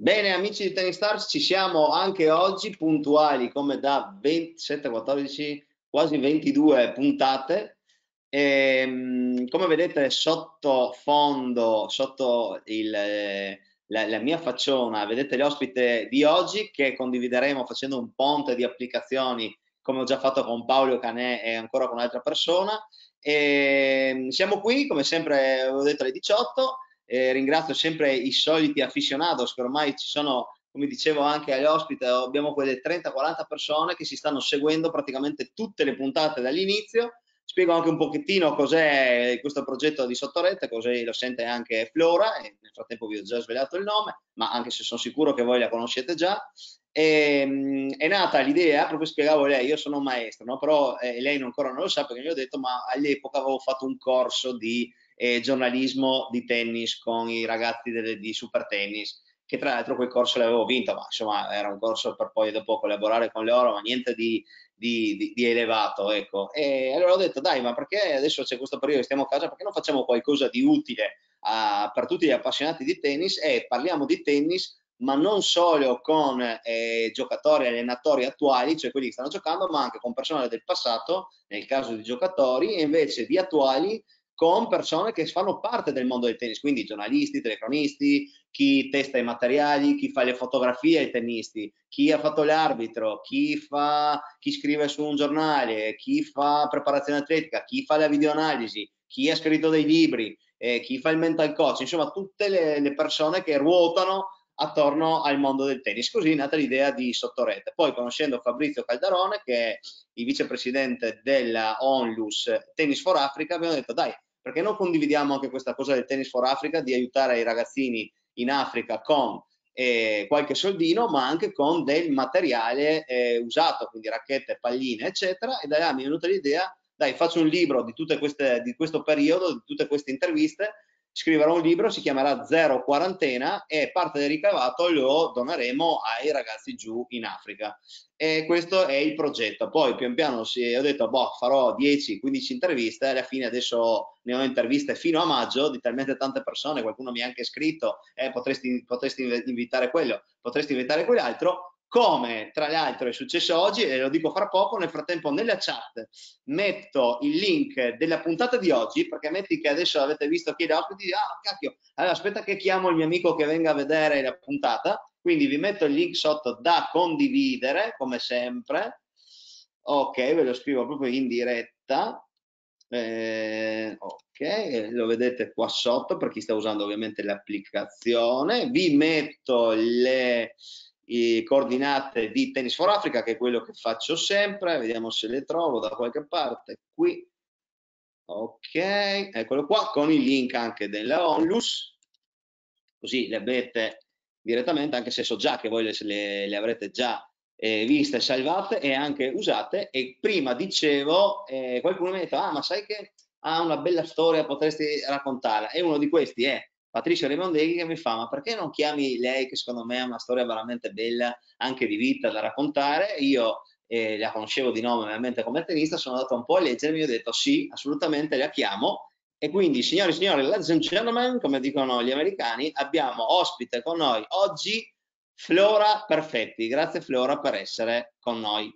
Bene amici di Tennis Stars, ci siamo anche oggi puntuali come da 27, 14, quasi 22 puntate. E, ehm, come vedete sotto fondo, sotto il, la, la, mia facciona, vedete l'ospite di oggi che condivideremo facendo un ponte di applicazioni come ho già fatto con Paolo Canè e ancora con un'altra persona. E, ehm, siamo qui, come sempre avevo detto alle 18, eh, ringrazio sempre i soliti aficionados che ormai ci sono, come dicevo anche agli ospiti, abbiamo quelle 30-40 persone che si stanno seguendo praticamente tutte le puntate dall'inizio. Spiego anche un pochettino cos'è questo progetto di Sottoretta, così lo sente anche Flora, e nel frattempo vi ho già svelato il nome, ma anche se sono sicuro che voi la conoscete già. E, ehm, è nata l'idea, proprio spiegavo lei, io sono un maestro, no? però eh, lei ancora non lo sa perché gli ho detto, ma all'epoca avevo fatto un corso di eh, giornalismo di tennis con i ragazzi delle, di Super Tennis, che tra l'altro quel corso l'avevo vinto, ma insomma era un corso per poi dopo collaborare con loro, ma niente di, di, di, di elevato, ecco. E allora ho detto, dai, ma perché adesso c'è questo periodo, stiamo a casa, perché non facciamo qualcosa di utile a, per tutti gli appassionati di tennis e parliamo di tennis ma non solo con eh, giocatori e allenatori attuali, cioè quelli che stanno giocando, ma anche con personale del passato, nel caso di giocatori, e invece di attuali con persone che fanno parte del mondo del tennis, quindi giornalisti, telecronisti, chi testa i materiali, chi fa le fotografie ai tennisti, chi ha fatto l'arbitro, chi, fa, chi scrive su un giornale, chi fa preparazione atletica, chi fa la videoanalisi, chi ha scritto dei libri, eh, chi fa il mental coach, insomma tutte le, le persone che ruotano attorno al mondo del tennis. Così è nata l'idea di Sottorete. Poi conoscendo Fabrizio Caldarone, che è il vicepresidente della Onlus Tennis for Africa, abbiamo detto dai, perché non condividiamo anche questa cosa del Tennis for Africa, di aiutare i ragazzini in Africa con eh, qualche soldino, ma anche con del materiale eh, usato, quindi racchette, palline, eccetera, e da là mi è venuta l'idea, dai, faccio un libro di, queste, di questo periodo, di tutte queste interviste, scriverò un libro, si chiamerà Zero Quarantena e parte del ricavato lo doneremo ai ragazzi giù in Africa. E questo è il progetto. Poi pian piano si, ho detto, boh, farò 10-15 interviste, alla fine adesso ne ho interviste fino a maggio di talmente tante persone, qualcuno mi ha anche scritto, eh, potresti, potresti invitare quello, potresti invitare quell'altro, come tra l'altro è successo oggi e lo dico fra poco nel frattempo nella chat metto il link della puntata di oggi perché metti che adesso avete visto chi è l'ospite ah cacchio allora aspetta che chiamo il mio amico che venga a vedere la puntata. Quindi vi metto il link sotto da condividere come sempre. Ok ve lo scrivo proprio in diretta. Eh, ok lo vedete qua sotto per chi sta usando ovviamente l'applicazione. Vi metto le coordinate di Tennis for Africa, che è quello che faccio sempre, vediamo se le trovo da qualche parte, qui, ok, eccolo qua, con il link anche della Onlus, così le avete direttamente, anche se so già che voi le, le, le avrete già eh, viste, salvate e anche usate, e prima dicevo, eh, qualcuno mi ha detto, ah ma sai che ha una bella storia, potresti raccontarla, e uno di questi è Patricia Rimondeghi che mi fa ma perché non chiami lei che secondo me ha una storia veramente bella anche di vita da raccontare? Io eh, la conoscevo di nome ovviamente come tenista sono andato un po' a leggermi e ho detto sì assolutamente la chiamo. E quindi signori e signori ladies and gentlemen come dicono gli americani abbiamo ospite con noi oggi Flora Perfetti. Grazie Flora per essere con noi.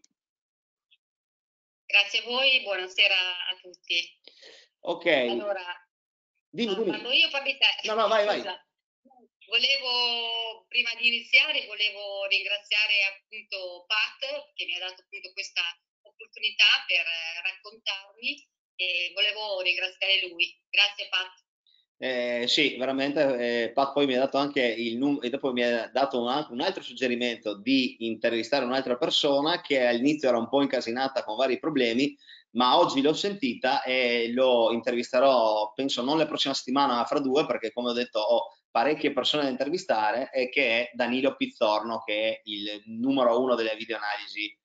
Grazie a voi buonasera a tutti. Ok. Allora Dimmi, dimmi. Parlo io, parli te. No, no, vai, vai. Volevo, prima di iniziare, volevo ringraziare appunto Pat che mi ha dato appunto questa opportunità per raccontarmi e volevo ringraziare lui. Grazie Pat. Eh, sì, veramente, eh, Pat poi mi ha dato anche il numero e dopo mi ha dato un, un, altro suggerimento di intervistare un'altra persona che all'inizio era un po' incasinata con vari problemi, ma oggi l'ho sentita e lo intervisterò, penso non la prossima settimana, ma fra due, perché come ho detto ho parecchie persone da intervistare, e che è Danilo Pizzorno, che è il numero uno delle videoanalisi,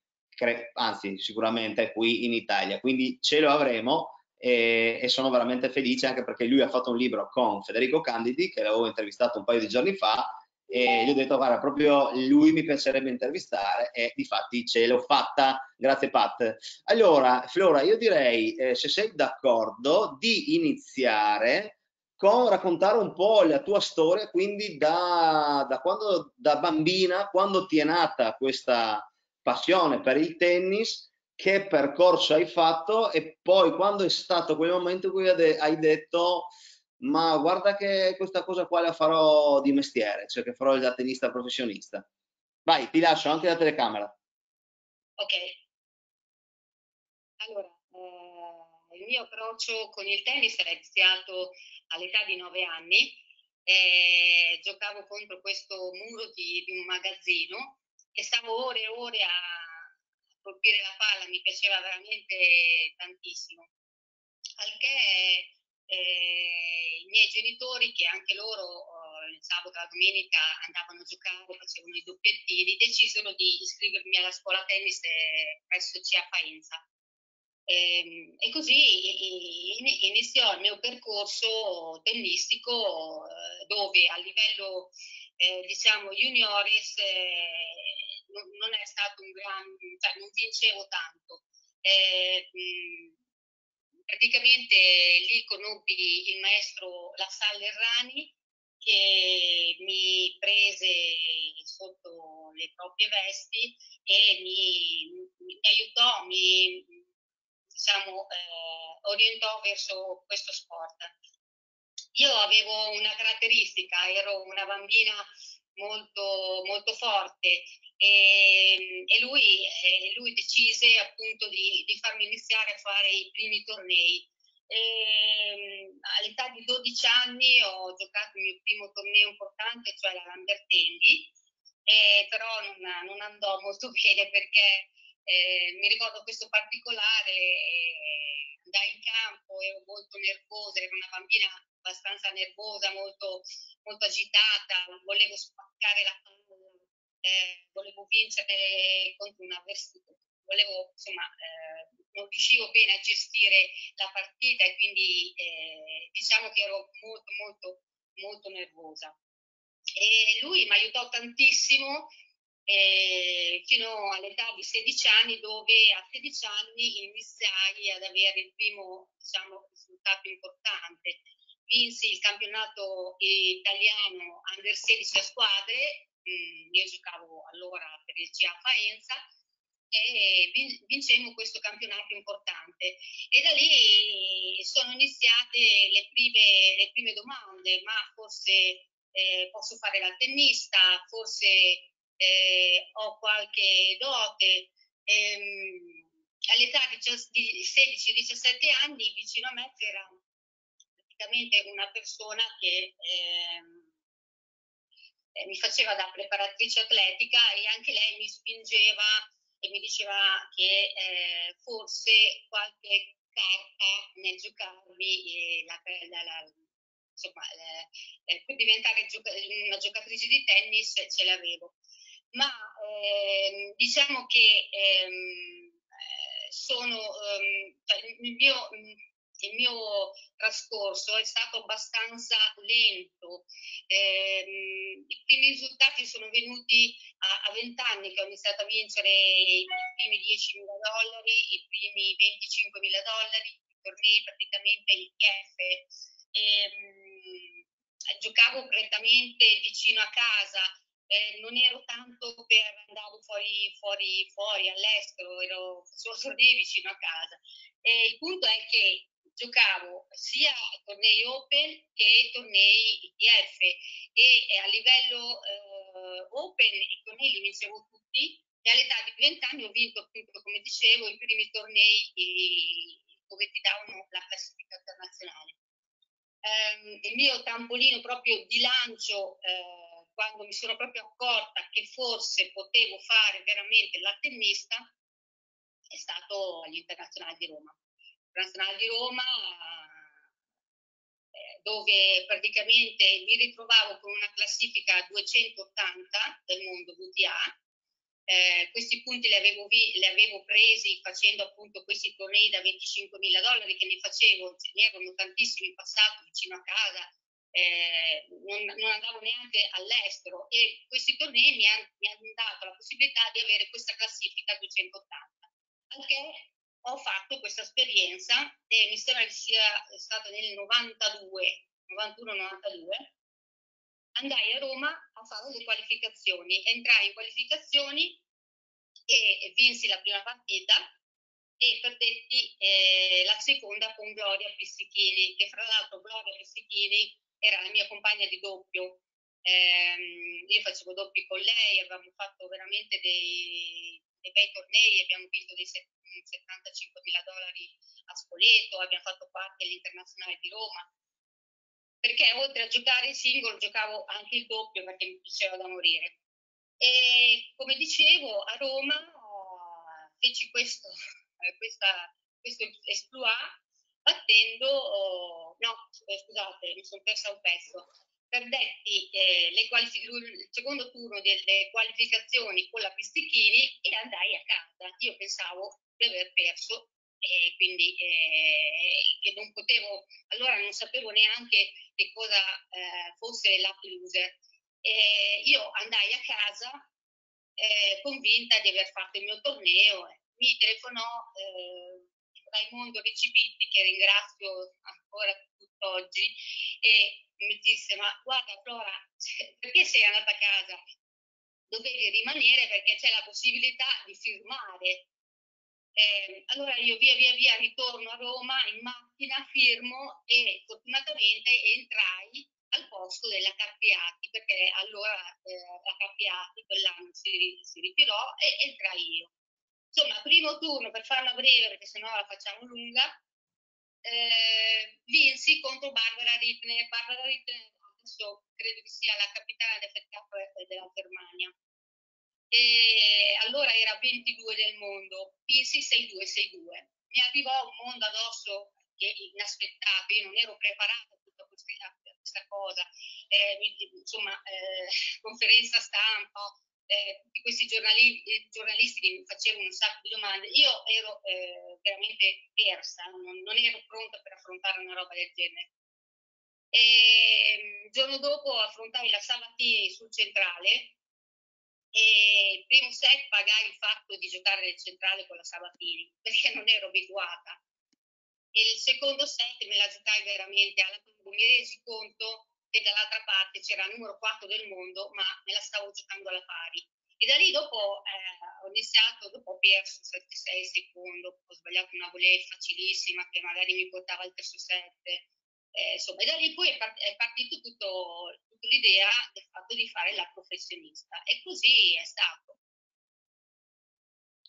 anzi sicuramente qui in Italia. Quindi ce lo avremo e, e, sono veramente felice anche perché lui ha fatto un libro con Federico Candidi, che l'avevo intervistato un paio di giorni fa, e gli ho detto guarda proprio lui mi piacerebbe intervistare e difatti ce l'ho fatta. Grazie Pat. Allora Flora io direi eh, se sei d'accordo di iniziare con raccontare un po' la tua storia, quindi da, da, quando, da bambina, quando ti è nata questa passione per il tennis, che percorso hai fatto e poi quando è stato quel momento in cui hai detto ma guarda che questa cosa qua la farò di mestiere, cioè che farò il tennista professionista. Vai, ti lascio anche la telecamera. Ok. Allora, eh, il mio approccio con il tennis è iniziato all'età di nove anni. Eh, giocavo contro questo muro di, di, un magazzino e stavo ore e ore a colpire la palla, mi piaceva veramente tantissimo. Al che eh, i miei genitori, che anche loro oh, il sabato e la domenica andavano a giocare, facevano i doppiettini, decisero di iscrivermi alla scuola tennis presso CIA Faenza. E, ehm, e così iniziò il mio percorso tennistico eh, dove a livello eh, diciamo juniores eh, non, è stato un gran, cioè non vincevo tanto. Eh, praticamente lì conobbi il maestro La Salle Errani che mi prese sotto le proprie vesti e mi, mi aiutò, mi diciamo, eh, orientò verso questo sport. Io avevo una caratteristica, ero una bambina molto, molto forte e, e lui, e lui decise appunto di, di, farmi iniziare a fare i primi tornei. E, all'età di 12 anni ho giocato il mio primo torneo importante, cioè la Lambertendi, eh, però non, non, andò molto bene perché eh, mi ricordo questo particolare, eh, andai in campo, ero molto nervosa, ero una bambina abbastanza nervosa, molto, molto agitata, volevo spaccare la palla eh, volevo vincere contro un avversario, volevo, insomma, eh, non riuscivo bene a gestire la partita e quindi eh, diciamo che ero molto, molto, molto nervosa. E lui mi aiutò tantissimo eh, fino all'età di 16 anni, dove a 16 anni iniziai ad avere il primo diciamo, risultato importante. Vinsi il campionato italiano under 16 a squadre Mm, io giocavo allora per il CA Faenza e vincemmo questo campionato importante e da lì sono iniziate le prime, le prime domande, ma forse eh, posso fare la tennista, forse eh, ho qualche dote. Ehm, all'età di 16-17 anni vicino a me c'era praticamente una persona che... Eh, eh, mi faceva da preparatrice atletica e anche lei mi spingeva e mi diceva che eh, forse qualche carta nel giocarmi, eh, la, la, la, insomma, eh, per diventare gioca- una giocatrice di tennis ce l'avevo. Ma ehm, diciamo che ehm, eh, sono, ehm, cioè, il mio il mio trascorso è stato abbastanza lento. Eh, I primi risultati sono venuti a, 20 anni che ho iniziato a vincere i primi 10.000 dollari, i primi 25.000 dollari, i tornei praticamente ITF. Eh, giocavo prettamente vicino a casa, eh, non ero tanto per andare fuori, fuori, fuori all'estero, ero solo tornei vicino a casa. E il punto è che giocavo sia tornei open che tornei ITF e a livello eh, open i tornei li vincevo tutti e all'età di 20 anni ho vinto appunto come dicevo i primi tornei dove ti davano la classifica internazionale. Um, il mio trampolino proprio di lancio eh, quando mi sono proprio accorta che forse potevo fare veramente la tennista è stato agli internazionali di Roma Nazionale di Roma, eh, dove praticamente mi ritrovavo con una classifica 280 del mondo VTA. Eh, questi punti li avevo, vi, li avevo, presi facendo appunto questi tornei da 25 mila dollari che ne facevo, ce n'erano tantissimi in passato vicino a casa, eh, non, non, andavo neanche all'estero e questi tornei mi, han, mi hanno dato la possibilità di avere questa classifica 280. Anche ho fatto questa esperienza e mi sembra che sia stata nel 92 91-92, andai a Roma a fare le qualificazioni. Entrai in qualificazioni e vinsi la prima partita e perdetti eh, la seconda con Gloria Pissichini, che fra l'altro Gloria Pissichini era la mia compagna di doppio. Eh, io facevo doppi con lei, avevamo fatto veramente dei, dei bei tornei, abbiamo vinto dei 75 mila dollari a Spoleto, abbiamo fatto parte dell'Internazionale di Roma, perché oltre a giocare in singolo giocavo anche il doppio perché mi piaceva da morire. E come dicevo, a Roma oh, feci questo, eh, questa, questo esploit battendo, oh, no scusate, mi sono persa un pezzo, perdetti eh, il secondo turno delle qualificazioni con la Pisticchini e andai a casa. Io pensavo di aver perso e quindi eh, che non potevo, allora non sapevo neanche che cosa eh, fosse l'happy loser. Io andai a casa eh, convinta di aver fatto il mio torneo, mi telefonò eh, Raimondo Riccipitti che ringrazio ancora tutt'oggi e mi disse ma guarda Flora perché sei andata a casa? Dovevi rimanere perché c'è la possibilità di firmare eh, allora io via via via ritorno a Roma in macchina, firmo e fortunatamente entrai al posto della Carpiati perché allora eh, la Carpiati quell'anno si, si ritirò e entrai io. Insomma, primo turno per farla breve perché sennò la facciamo lunga, eh, vinsi contro Barbara Rittner. Barbara Rittner adesso credo che sia la capitana del FedCup della Germania e allora era 22 del mondo, vinsi 6-2-6-2. Mi arrivò un mondo addosso che io non ero preparata a tutta questa cosa, eh, insomma, eh, conferenza stampa, eh, questi giornali, eh, giornalisti che mi facevano un sacco di domande, io ero eh, veramente persa, non, non, ero pronta per affrontare una roba del genere. E, il giorno dopo affrontai la Sabatini sul centrale, e primo set pagai il fatto di giocare nel centrale con la Sabatini perché non ero abituata e il secondo set me la giocai veramente alla mi resi conto che dall'altra parte c'era il numero 4 del mondo ma me la stavo giocando alla pari e da lì dopo eh, ho iniziato, dopo ho perso 7-6 secondo, ho sbagliato una volée facilissima che magari mi portava al terzo set eh, insomma, e da lì poi è, part- è partito tutto, tutta l'idea del fatto di fare la professionista e così è stato.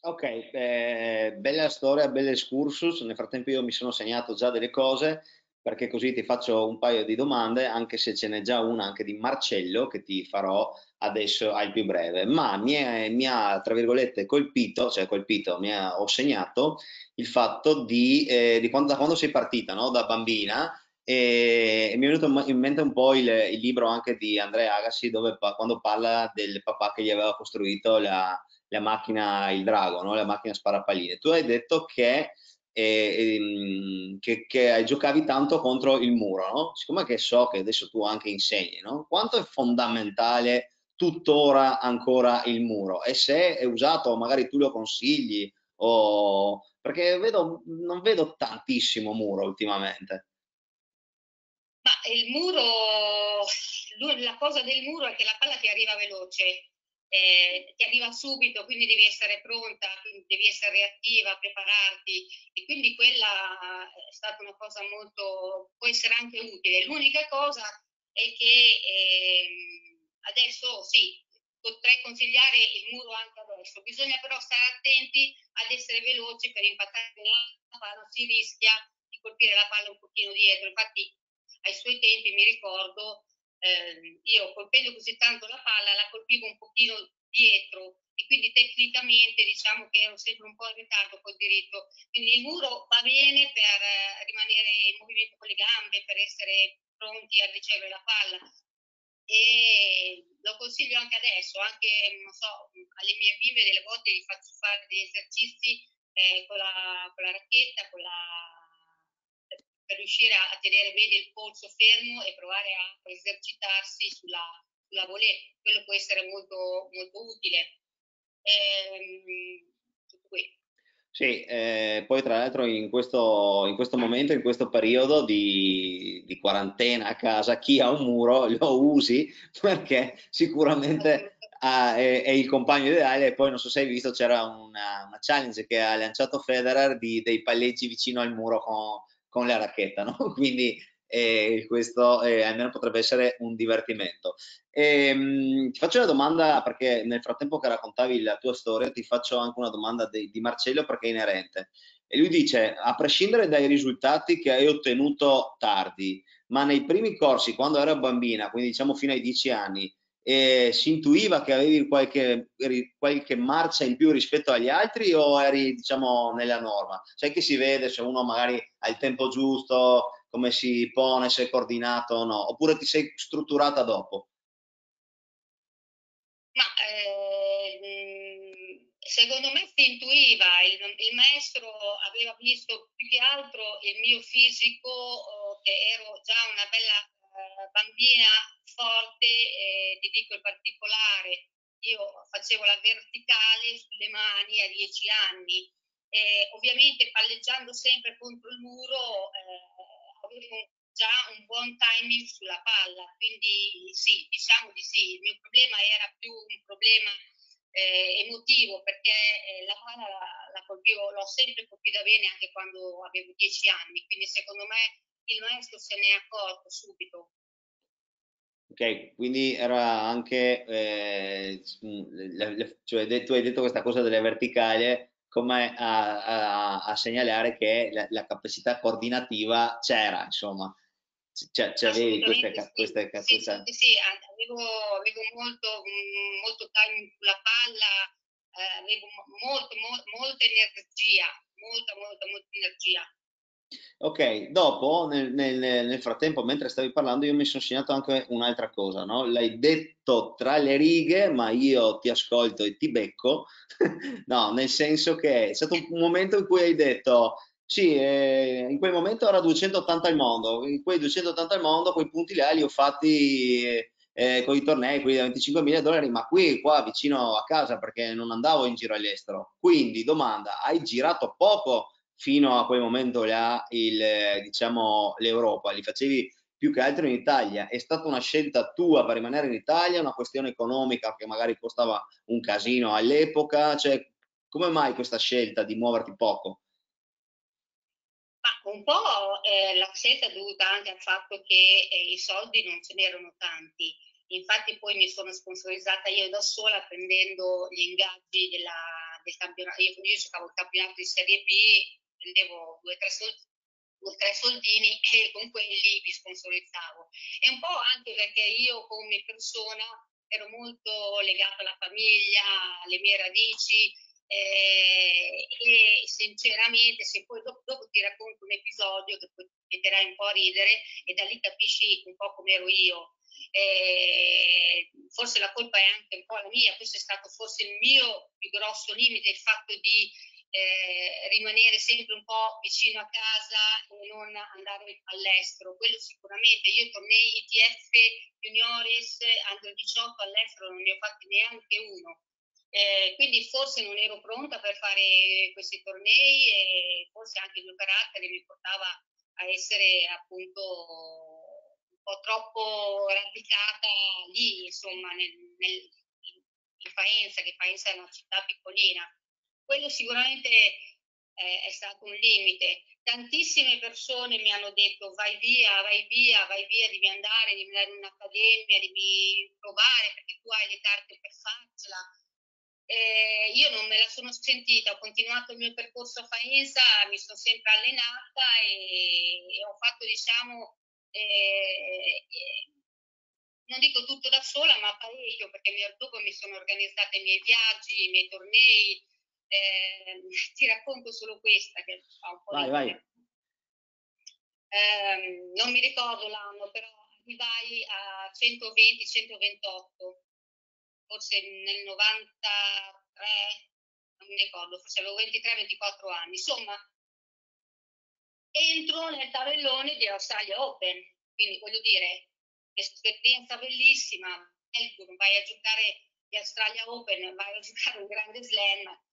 Ok, eh, bella storia, bella excursus. Nel frattempo io mi sono segnato già delle cose perché così ti faccio un paio di domande, anche se ce n'è già una anche di Marcello che ti farò adesso al più breve. Ma mi, è, mi ha, tra virgolette, colpito, cioè colpito, mi ha, ho segnato il fatto di, eh, di quando, da quando sei partita, no? da bambina, e, mi è venuto in mente un po' il, il libro anche di Andrea Agassi dove quando parla del papà che gli aveva costruito la, la macchina, il drago, no? la macchina sparapalline. Tu hai detto che, eh, che, che, giocavi tanto contro il muro, no? siccome che so che adesso tu anche insegni, no? quanto è fondamentale tuttora ancora il muro e se è usato magari tu lo consigli o perché vedo, non vedo tantissimo muro ultimamente. Ma il muro, la cosa del muro è che la palla ti arriva veloce, eh, ti arriva subito, quindi devi essere pronta, devi essere reattiva, prepararti. E quindi quella è stata una cosa molto, può essere anche utile. L'unica cosa è che eh, adesso sì, potrei consigliare il muro anche adesso, bisogna però stare attenti ad essere veloci per impattare la palla, si rischia di colpire la palla un pochino dietro, infatti ai suoi tempi mi ricordo, eh, io colpendo così tanto la palla la colpivo un pochino dietro e quindi tecnicamente diciamo che ero sempre un po' in ritardo col diritto. Quindi il muro va bene per rimanere in movimento con le gambe, per essere pronti a ricevere la palla. E lo consiglio anche adesso, anche so, alle mie bimbe delle volte gli faccio fare degli esercizi eh, con, la, con la racchetta, con la per riuscire a tenere bene il polso fermo e provare a esercitarsi sulla, sulla volée. Quello può essere molto, molto utile. Ehm, Sì, eh, poi tra l'altro in questo, in questo, momento, in questo periodo di, di, quarantena a casa, chi ha un muro lo usi perché sicuramente ha, è, è, il compagno ideale e poi non so se hai visto c'era una, una challenge che ha lanciato Federer di, dei palleggi vicino al muro con, con la racchetta, no? quindi e questo eh, almeno potrebbe essere un divertimento. E, ehm, mh, ti faccio una domanda perché nel frattempo che raccontavi la tua storia ti faccio anche una domanda di, di Marcello perché è inerente. E lui dice, a prescindere dai risultati che hai ottenuto tardi, ma nei primi corsi, quando ero bambina, quindi diciamo fino ai 10 anni, eh, si intuiva che avevi qualche, qualche, marcia in più rispetto agli altri o eri diciamo nella norma? Sai che si vede se uno magari ha il tempo giusto, come si pone, se è coordinato o no, oppure ti sei strutturata dopo? Ma eh, secondo me si intuiva, il, il, maestro aveva visto più che altro il mio fisico, oh, che ero già una bella eh, bambina forte, eh, ti dico in particolare, io facevo la verticale sulle mani a dieci anni, ovviamente palleggiando sempre contro il muro eh, avevo già un buon timing sulla palla, quindi sì, diciamo di sì, il mio problema era più un problema eh, emotivo perché eh, la palla la, la colpivo, l'ho sempre colpita bene anche quando avevo dieci anni, quindi secondo me il maestro se ne è accorto subito. Ok, quindi era anche, eh, cioè tu hai detto questa cosa delle verticali, come a, a, a segnalare che la, la, capacità coordinativa c'era, insomma, c'avevi queste, sì, queste, sì, sì, sì, avevo, avevo molto, molto time sulla palla, eh, avevo molto, molto, molta energia, molta, molta, molta energia. Ok, dopo nel, nel, nel, frattempo, mentre stavi parlando, io mi sono segnato anche un'altra cosa, no? L'hai detto tra le righe, ma io ti ascolto e ti becco, no, nel senso che è stato un momento in cui hai detto, sì, eh, in quel momento era 280 al mondo, in quei 280 al mondo, quei punti là li ho fatti eh, con i tornei, quelli da 25 mila dollari, ma qui, qua, vicino a casa, perché non andavo in giro all'estero. Quindi, domanda, hai girato poco? Fino a quel momento là il, diciamo, l'Europa, li facevi più che altro in Italia. È stata una scelta tua per rimanere in Italia, una questione economica che magari costava un casino all'epoca? Cioè, come mai questa scelta di muoverti poco? Un po' eh, la scelta è dovuta anche al fatto che eh, i soldi non ce n'erano tanti. Infatti poi mi sono sponsorizzata io da sola prendendo gli ingaggi della, del campionato. Io, io giocavo il campionato di Serie B prendevo due o tre, soldi, due, tre soldini e con quelli mi sponsorizzavo. E un po' anche perché io come persona ero molto legata alla famiglia, alle mie radici eh, e sinceramente se poi dopo, dopo, ti racconto un episodio che poi ti metterai un po' a ridere e da lì capisci un po' come ero io. Eh, forse la colpa è anche un po' la mia, questo è stato forse il mio più grosso limite, il fatto di eh, rimanere sempre un po' vicino a casa e non andare all'estero. Quello sicuramente. Io tornei ITF Juniores under 18 all'estero, non ne ho fatti neanche uno. Eh, quindi forse non ero pronta per fare questi tornei e forse anche il mio carattere mi portava a essere appunto un po' troppo radicata lì, insomma, nel, nel, in Faenza, che Faenza è una città piccolina quello sicuramente eh, è stato un limite. Tantissime persone mi hanno detto vai via, vai via, vai via, devi andare, devi andare in un'accademia, devi provare perché tu hai le carte per farcela. Eh, io non me la sono sentita, ho continuato il mio percorso a Faenza, mi sono sempre allenata e, e ho fatto, diciamo, eh, eh non dico tutto da sola, ma parecchio, perché dopo mi sono organizzata i miei viaggi, i miei tornei, eh, ti racconto solo questa che fa un po' vai, vai. Eh, non mi ricordo l'anno, però arrivai a 120-128, forse nel 93, non mi ricordo, forse avevo 23-24 anni. Insomma, entro nel tabellone di Australia Open, quindi voglio dire, esperienza bellissima, vai a giocare gli Australia Open, vai a giocare un grande slam,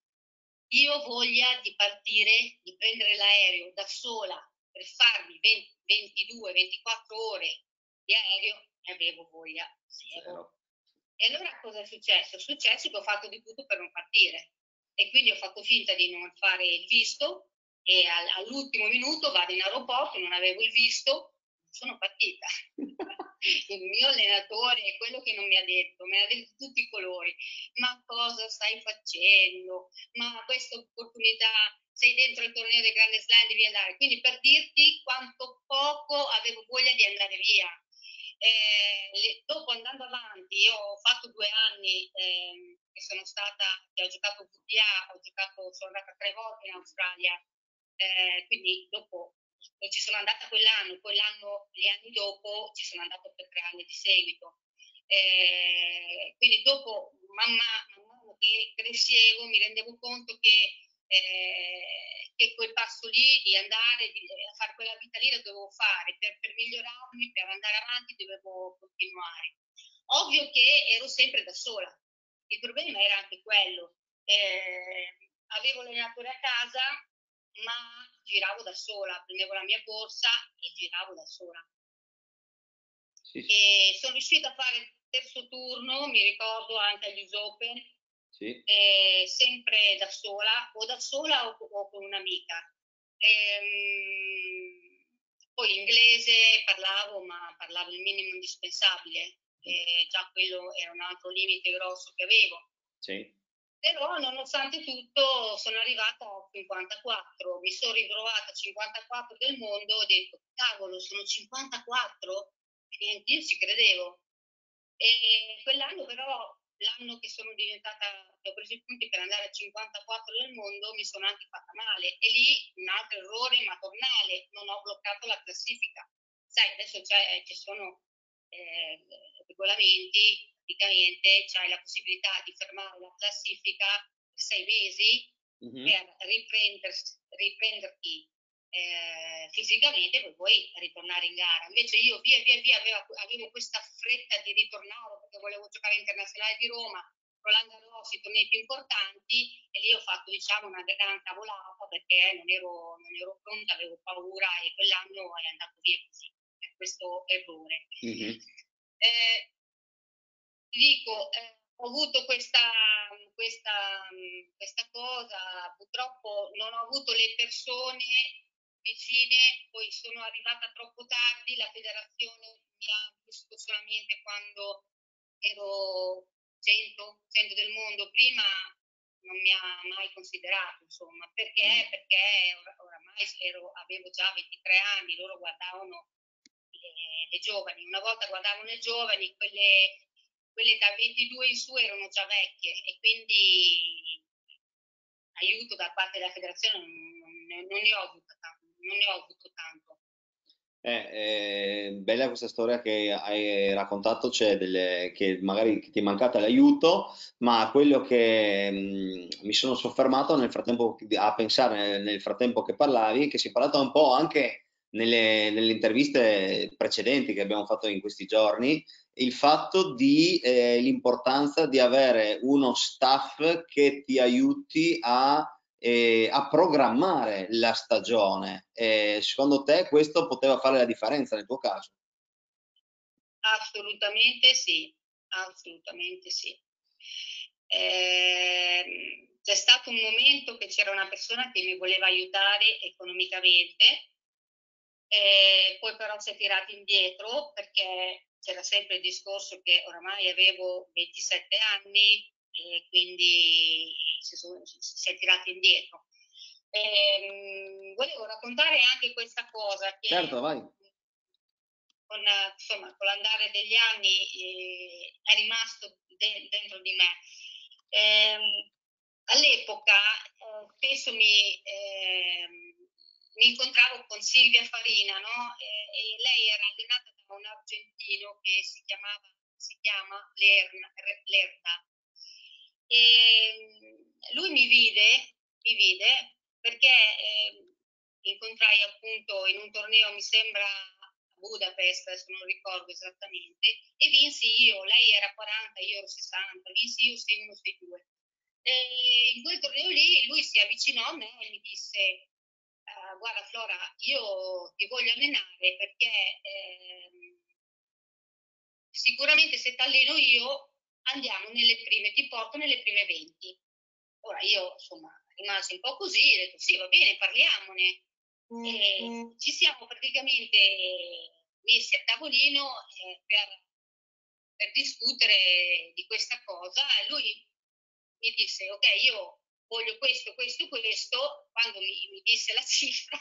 io ho voglia di partire, di prendere l'aereo da sola per farmi 22-24 ore di aereo, ne avevo voglia zero. E allora cosa è successo? È successo che ho fatto di tutto per non partire e quindi ho fatto finta di non fare il visto e all'ultimo minuto vado in aeroporto, non avevo il visto, sono partita. il mio allenatore è quello che non mi ha detto, mi ha detto tutti i colori, ma cosa stai facendo? Ma questa opportunità, sei dentro il torneo del Grande Slam, devi andare. Quindi per dirti quanto poco avevo voglia di andare via. Eh, le, dopo andando avanti, io ho fatto due anni eh, che sono stata, che ho giocato VTA, ho giocato, sono andata tre volte in Australia, eh, quindi dopo ci sono andata quell'anno, poi l'anno, gli anni dopo ci sono andata per tre anni di seguito. Eh, quindi dopo, man mano che crescevo, mi rendevo conto che, eh, che quel passo lì di andare di, a fare quella vita lì la dovevo fare per, per migliorarmi, per andare avanti, dovevo continuare. Ovvio che ero sempre da sola, il problema era anche quello. Eh, avevo l'allenatore a casa, ma giravo da sola, prendevo la mia borsa e giravo da sola. Sì. E sono riuscita a fare il terzo turno, mi ricordo anche agli US Open, sì. eh, sempre da sola, o da sola o, o con un'amica. Ehm, poi inglese parlavo, ma parlavo il minimo indispensabile, eh, già quello era un altro limite grosso che avevo. Sì. Però nonostante tutto sono arrivata a 54, mi sono ritrovata a 54 del mondo, ho detto cavolo sono 54 e io ci credevo. E quell'anno però, l'anno che sono diventata, che ho preso i punti per andare a 54 del mondo, mi sono anche fatta male e lì un altro errore madornale, non ho bloccato la classifica. Sai, adesso ci sono eh, regolamenti praticamente c'hai la possibilità di fermare la classifica per sei mesi mm-hmm. per riprenderti eh, fisicamente per poi ritornare in gara. Invece io via via via avevo, avevo, questa fretta di ritornare perché volevo giocare internazionale di Roma, Roland Garros, i tornei più importanti e lì ho fatto diciamo una gran cavolata perché non ero, non ero pronta, avevo paura e quell'anno è andato via così, per questo errore. Mm-hmm. Eh, dico, eh, ho avuto questa, questa, questa cosa, purtroppo non ho avuto le persone vicine, poi sono arrivata troppo tardi, la federazione mi ha visto solamente quando ero 100, 100 del mondo, prima non mi ha mai considerato, insomma, perché? Mm. Perché oramai ero, avevo già 23 anni, loro guardavano le, le giovani, una volta guardavano le giovani, quelle quelle da 22 in su erano già vecchie e quindi aiuto da parte della federazione non, non, ne ho avuto tanto. Non ne ho avuto tanto. Eh, eh, bella questa storia che hai raccontato, cioè delle, che magari ti è mancata l'aiuto, ma quello che mh, mi sono soffermato nel frattempo a pensare nel frattempo che parlavi, che si è parlato un po' anche nelle, nelle interviste precedenti che abbiamo fatto in questi giorni, il fatto di eh, l'importanza di avere uno staff che ti aiuti a, eh, a programmare la stagione. Eh, secondo te questo poteva fare la differenza nel tuo caso? Assolutamente sì, assolutamente sì. Eh, c'è stato un momento che c'era una persona che mi voleva aiutare economicamente, eh, poi però si è tirato indietro perché c'era sempre il discorso che oramai avevo 27 anni e quindi si, sono, si è tirato indietro. E, ehm, volevo raccontare anche questa cosa che certo, vai. Con, insomma, con l'andare degli anni eh, è rimasto de- dentro di me. Eh, all'epoca eh, spesso mi, ehm, mi, incontravo con Silvia Farina no? e lei era allenata un argentino che si, chiamava, si chiama Lerna. Lerna. E lui mi vide, mi vide perché eh, incontrai appunto in un torneo, mi sembra a Budapest, adesso non ricordo esattamente, e vinsi io, lei era 40, io ero 60, vinsi io 6-1, 6-2. E in quel torneo lì lui si avvicinò a me e mi disse guarda Flora, io ti voglio allenare perché eh, sicuramente se ti alleno io andiamo nelle prime, ti porto nelle prime 20. Ora io insomma rimasi un po' così, ho detto sì va bene, parliamone. E mm-hmm. ci siamo praticamente messi a tavolino eh, per, per discutere di questa cosa e lui mi disse ok io voglio questo, questo, questo, quando mi, mi disse la cifra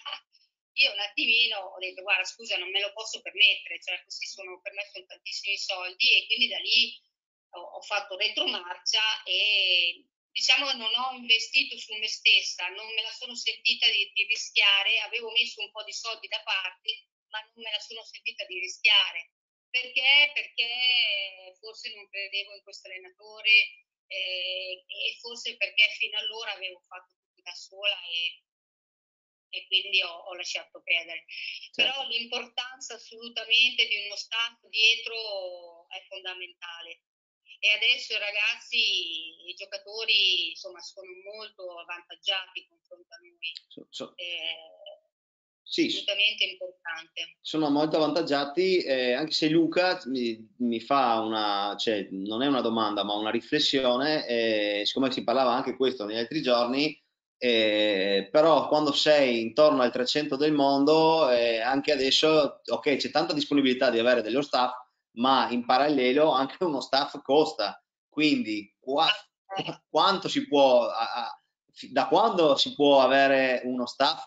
io un attimino ho detto guarda scusa non me lo posso permettere, cioè questi sono per me sono tantissimi soldi e quindi da lì ho, ho fatto retromarcia e diciamo non ho investito su me stessa, non me la sono sentita di, di rischiare, avevo messo un po' di soldi da parte ma non me la sono sentita di rischiare. Perché? Perché forse non credevo in questo allenatore, eh, e forse perché fino allora avevo fatto tutto da sola e, e quindi ho, ho, lasciato perdere. Certo. Però l'importanza assolutamente di uno staff dietro è fondamentale. E adesso i ragazzi, i giocatori, insomma, sono molto avvantaggiati confronto a noi. So, so. Eh, sì, assolutamente importante. Sono molto avvantaggiati, eh, anche se Luca mi, mi, fa una, cioè non è una domanda, ma una riflessione, eh, siccome si parlava anche questo negli altri giorni, eh, però quando sei intorno al 300 del mondo, eh, anche adesso, ok, c'è tanta disponibilità di avere dello staff, ma in parallelo anche uno staff costa, quindi qua, quanto si può, a, a, da quando si può avere uno staff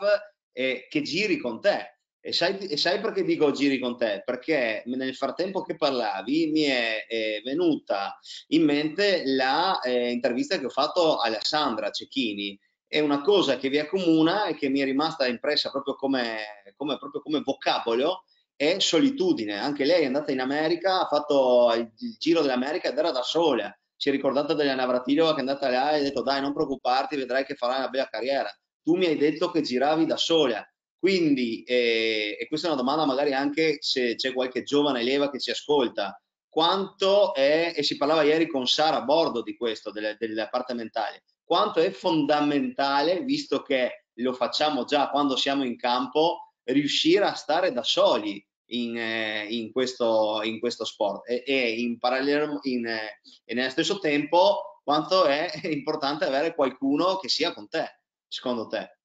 eh, che giri con te. E sai, e sai, perché dico giri con te? Perché nel frattempo che parlavi mi è, è venuta in mente l'intervista eh, che ho fatto a Alessandra Cecchini. È una cosa che vi accomuna e che mi è rimasta impressa proprio come, come, proprio come vocabolo è solitudine. Anche lei è andata in America, ha fatto il, il giro dell'America ed era da sola. Si è ricordata della Navratilova che è andata là e ha detto dai non preoccuparti, vedrai che farai una bella carriera tu mi hai detto che giravi da sola, quindi, eh, e questa è una domanda magari anche se c'è qualche giovane leva che ci ascolta, quanto è, e si parlava ieri con Sara a bordo di questo, delle, delle parte mentale, quanto è fondamentale, visto che lo facciamo già quando siamo in campo, riuscire a stare da soli in, eh, in, questo, in questo, sport? E, e in parallelo in, eh, e nello stesso tempo quanto è importante avere qualcuno che sia con te secondo te?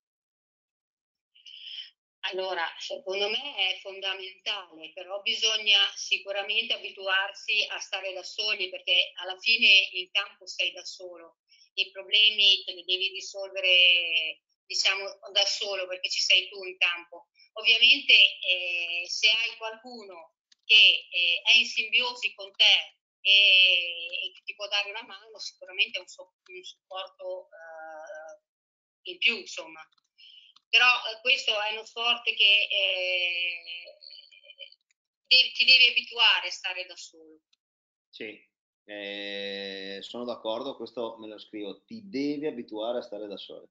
Allora, secondo me è fondamentale, però bisogna sicuramente abituarsi a stare da soli perché alla fine in campo sei da solo. I problemi te li devi risolvere, diciamo, da solo perché ci sei tu in campo. Ovviamente eh, se hai qualcuno che eh, è in simbiosi con te e, e, ti può dare una mano, sicuramente è un, so, un supporto eh, in più, insomma. Però eh, questo è uno sport che eh, devi, ti devi abituare a stare da solo. Sì, eh, sono d'accordo, questo me lo scrivo, ti devi abituare a stare da solo.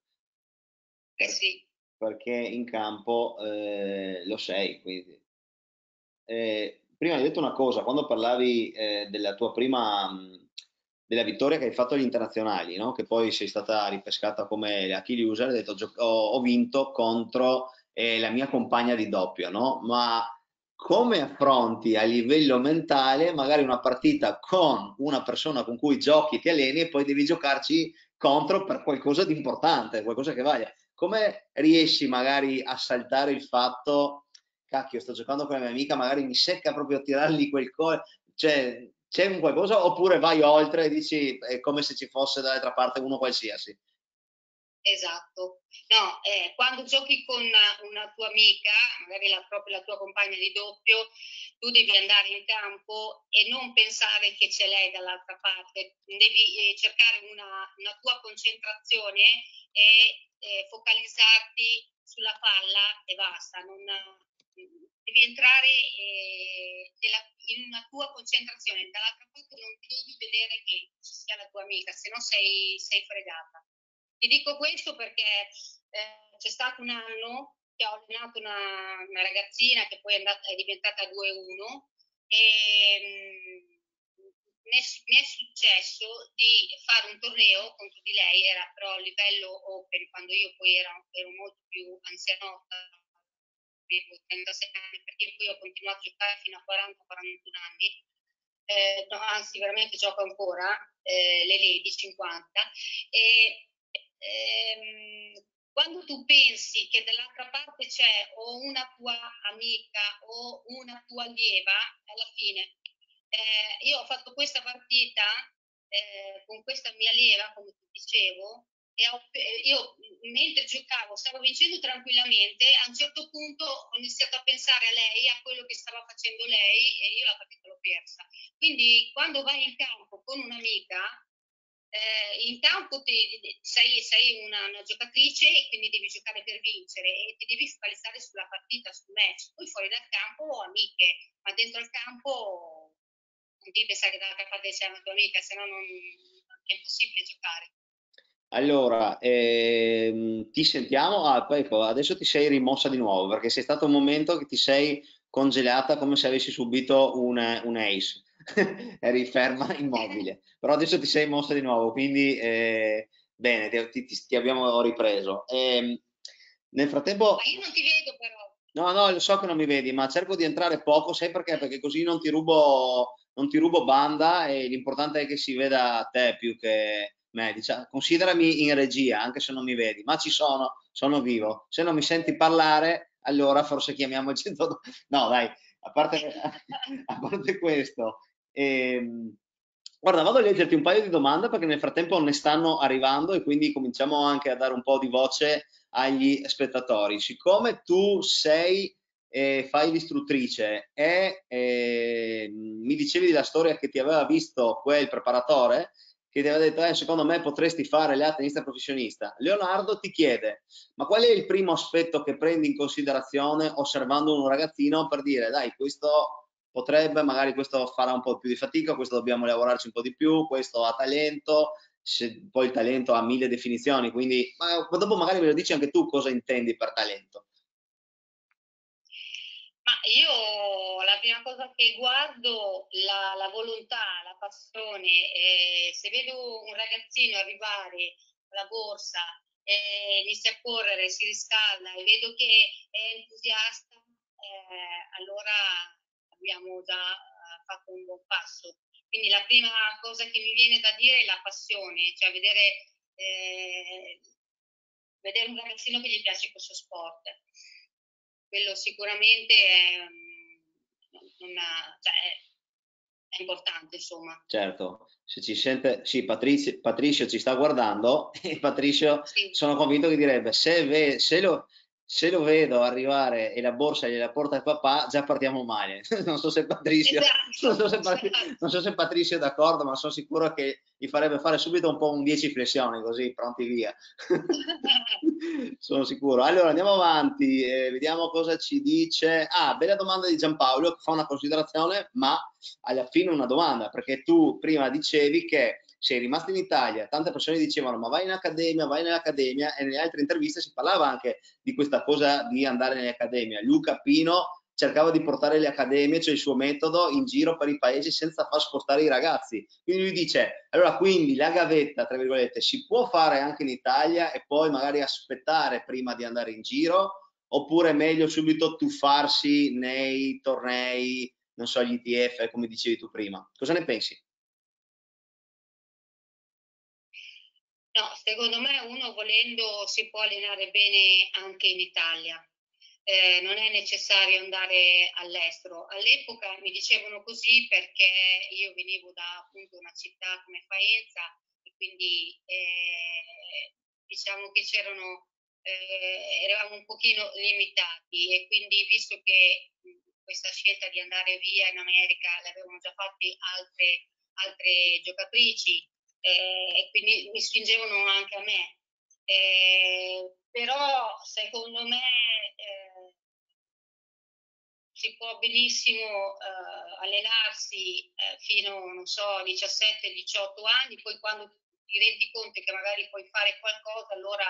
Eh sì. Perché in campo eh, lo sei, quindi. Eh, prima hai detto una cosa, quando parlavi eh, della tua prima della vittoria che hai fatto agli internazionali, no? che poi sei stata ripescata come la key user, hai detto ho, vinto contro eh, la mia compagna di doppio, no? ma come affronti a livello mentale magari una partita con una persona con cui giochi, ti alleni e poi devi giocarci contro per qualcosa di importante, qualcosa che vaglia. Come riesci magari a saltare il fatto, cacchio, sto giocando con la mia amica, magari mi secca proprio a tirargli quel cuore, cioè c'è un qualcosa oppure vai oltre e dici è come se ci fosse dall'altra parte uno qualsiasi. Esatto, no, eh, quando giochi con una tua amica, magari la, proprio la tua compagna di doppio, tu devi andare in campo e non pensare che c'è lei dall'altra parte, devi eh, cercare una, una, tua concentrazione e eh, focalizzarti sulla palla e basta, non, devi entrare eh, nella, in una tua concentrazione, dall'altra parte non devi vedere che ci sia la tua amica, se no sei, sei fregata. Ti dico questo perché eh, c'è stato un anno che ho allenato una, una ragazzina che poi è, andata, è diventata 2-1 e mh, mi è, mi è, successo di fare un torneo contro di lei, era però a livello open, quando io poi ero, ero molto più anzianotta, avevo 36 anni, perché poi ho continuato a giocare fino a 40-41 anni, eh, no, anzi veramente gioco ancora, eh, le Lady 50, e ehm, quando tu pensi che dall'altra parte c'è o una tua amica o una tua allieva, alla fine eh, io ho fatto questa partita eh, con questa mia allieva, come ti dicevo, e ho, io mentre giocavo stavo vincendo tranquillamente, a un certo punto ho iniziato a pensare a lei, a quello che stava facendo lei e io la partita l'ho persa. Quindi quando vai in campo con un'amica, eh, in campo ti, sei, sei una, una, giocatrice e quindi devi giocare per vincere e ti devi focalizzare sulla partita, sul match. Poi fuori dal campo ho amiche, ma dentro il campo non devi pensare che dall'altra parte c'è una tua amica, se no non, è impossibile giocare. Allora, ehm, ti sentiamo, ah, ecco, adesso ti sei rimossa di nuovo perché sei stato un momento che ti sei congelata come se avessi subito un, un ace, eri ferma immobile, però adesso ti sei mossa di nuovo, quindi eh, bene, ti, ti, ti, abbiamo ripreso. E, ehm, nel frattempo... Ma io non ti vedo però. No, no, lo so che non mi vedi, ma cerco di entrare poco, sai perché? Perché così non ti rubo, non ti rubo banda e l'importante è che si veda te più che me. Diciamo, considerami in regia, anche se non mi vedi, ma ci sono, sono vivo. Se non mi senti parlare, allora forse chiamiamo il 102. No, dai, a parte, a parte questo. Ehm, guarda, vado a leggerti un paio di domande perché nel frattempo ne stanno arrivando e quindi cominciamo anche a dare un po' di voce agli spettatori. Siccome tu sei eh, fai l'istruttrice e eh, mi dicevi della storia che ti aveva visto quel preparatore, che ti aveva detto, eh, secondo me potresti fare la tenista professionista. Leonardo ti chiede, ma qual è il primo aspetto che prendi in considerazione osservando un ragazzino per dire, dai, questo potrebbe, magari questo farà un po' più di fatica, questo dobbiamo lavorarci un po' di più, questo ha talento, se, poi il talento ha mille definizioni, quindi ma dopo magari me lo dici anche tu cosa intendi per talento. Ma io la prima cosa che guardo la, la volontà, la passione. Eh, se vedo un ragazzino arrivare alla borsa, eh, inizia a correre, si riscalda e vedo che è entusiasta, eh, allora abbiamo già eh, fatto un buon passo. Quindi la prima cosa che mi viene da dire è la passione, cioè vedere, eh, vedere un ragazzino che gli piace questo sport quello sicuramente è, una, cioè è, è, importante, insomma. Certo, se ci sente, sì, Patrizio, Patricio ci sta guardando e Patricio sì. sono convinto che direbbe se, ve, se, lo, se lo vedo arrivare e la borsa gliela porta il papà, già partiamo male. non so se Patricio, esatto, non, so se, esatto. non so se Patricio è d'accordo, ma sono sicuro che gli farebbe fare subito un po' un 10 flessioni, così pronti via. sono sicuro. Allora andiamo avanti, eh, vediamo cosa ci dice. Ah, bella domanda di Giampaolo che fa una considerazione, ma alla fine una domanda, perché tu prima dicevi che sei rimasto in Italia, tante persone dicevano ma vai in accademia, vai nell'accademia e nelle altre interviste si parlava anche di questa cosa di andare nell'accademia. Luca Pino cercava di portare le accademie, cioè il suo metodo, in giro per i paesi senza far spostare i ragazzi. Quindi lui dice, allora quindi la gavetta, tra virgolette, si può fare anche in Italia e poi magari aspettare prima di andare in giro, oppure è meglio subito tuffarsi nei tornei, non so, gli ITF, come dicevi tu prima. Cosa ne pensi? No, secondo me uno volendo si può allenare bene anche in Italia. Eh, non è necessario andare all'estero. All'epoca mi dicevano così perché io venivo da appunto una città come Faenza e quindi eh, diciamo che c'erano, eh, eravamo un pochino limitati e quindi visto che questa scelta di andare via in America l'avevano già fatti altre, altre giocatrici eh, e quindi mi spingevano anche a me. Eh, però secondo me eh, si può benissimo eh, allenarsi eh, fino, non so, 17-18 anni, poi quando ti rendi conto che magari puoi fare qualcosa, allora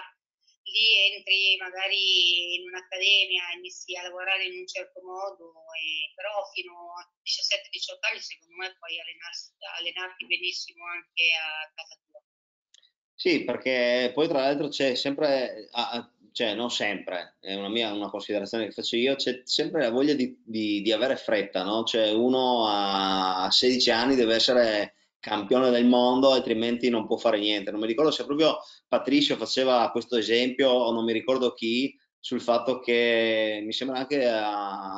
lì entri magari in un'accademia inizi a lavorare in un certo modo, e, però fino a 17-18 anni secondo me puoi allenarti benissimo anche a casa tua. Sì, perché poi tra l'altro c'è sempre, cioè non sempre, è una mia una considerazione che faccio io, c'è sempre la voglia di, di, di avere fretta, no? Cioè uno a 16 anni deve essere campione del mondo, altrimenti non può fare niente. Non mi ricordo se proprio Patricio faceva questo esempio o non mi ricordo chi, sul fatto che mi sembra anche a,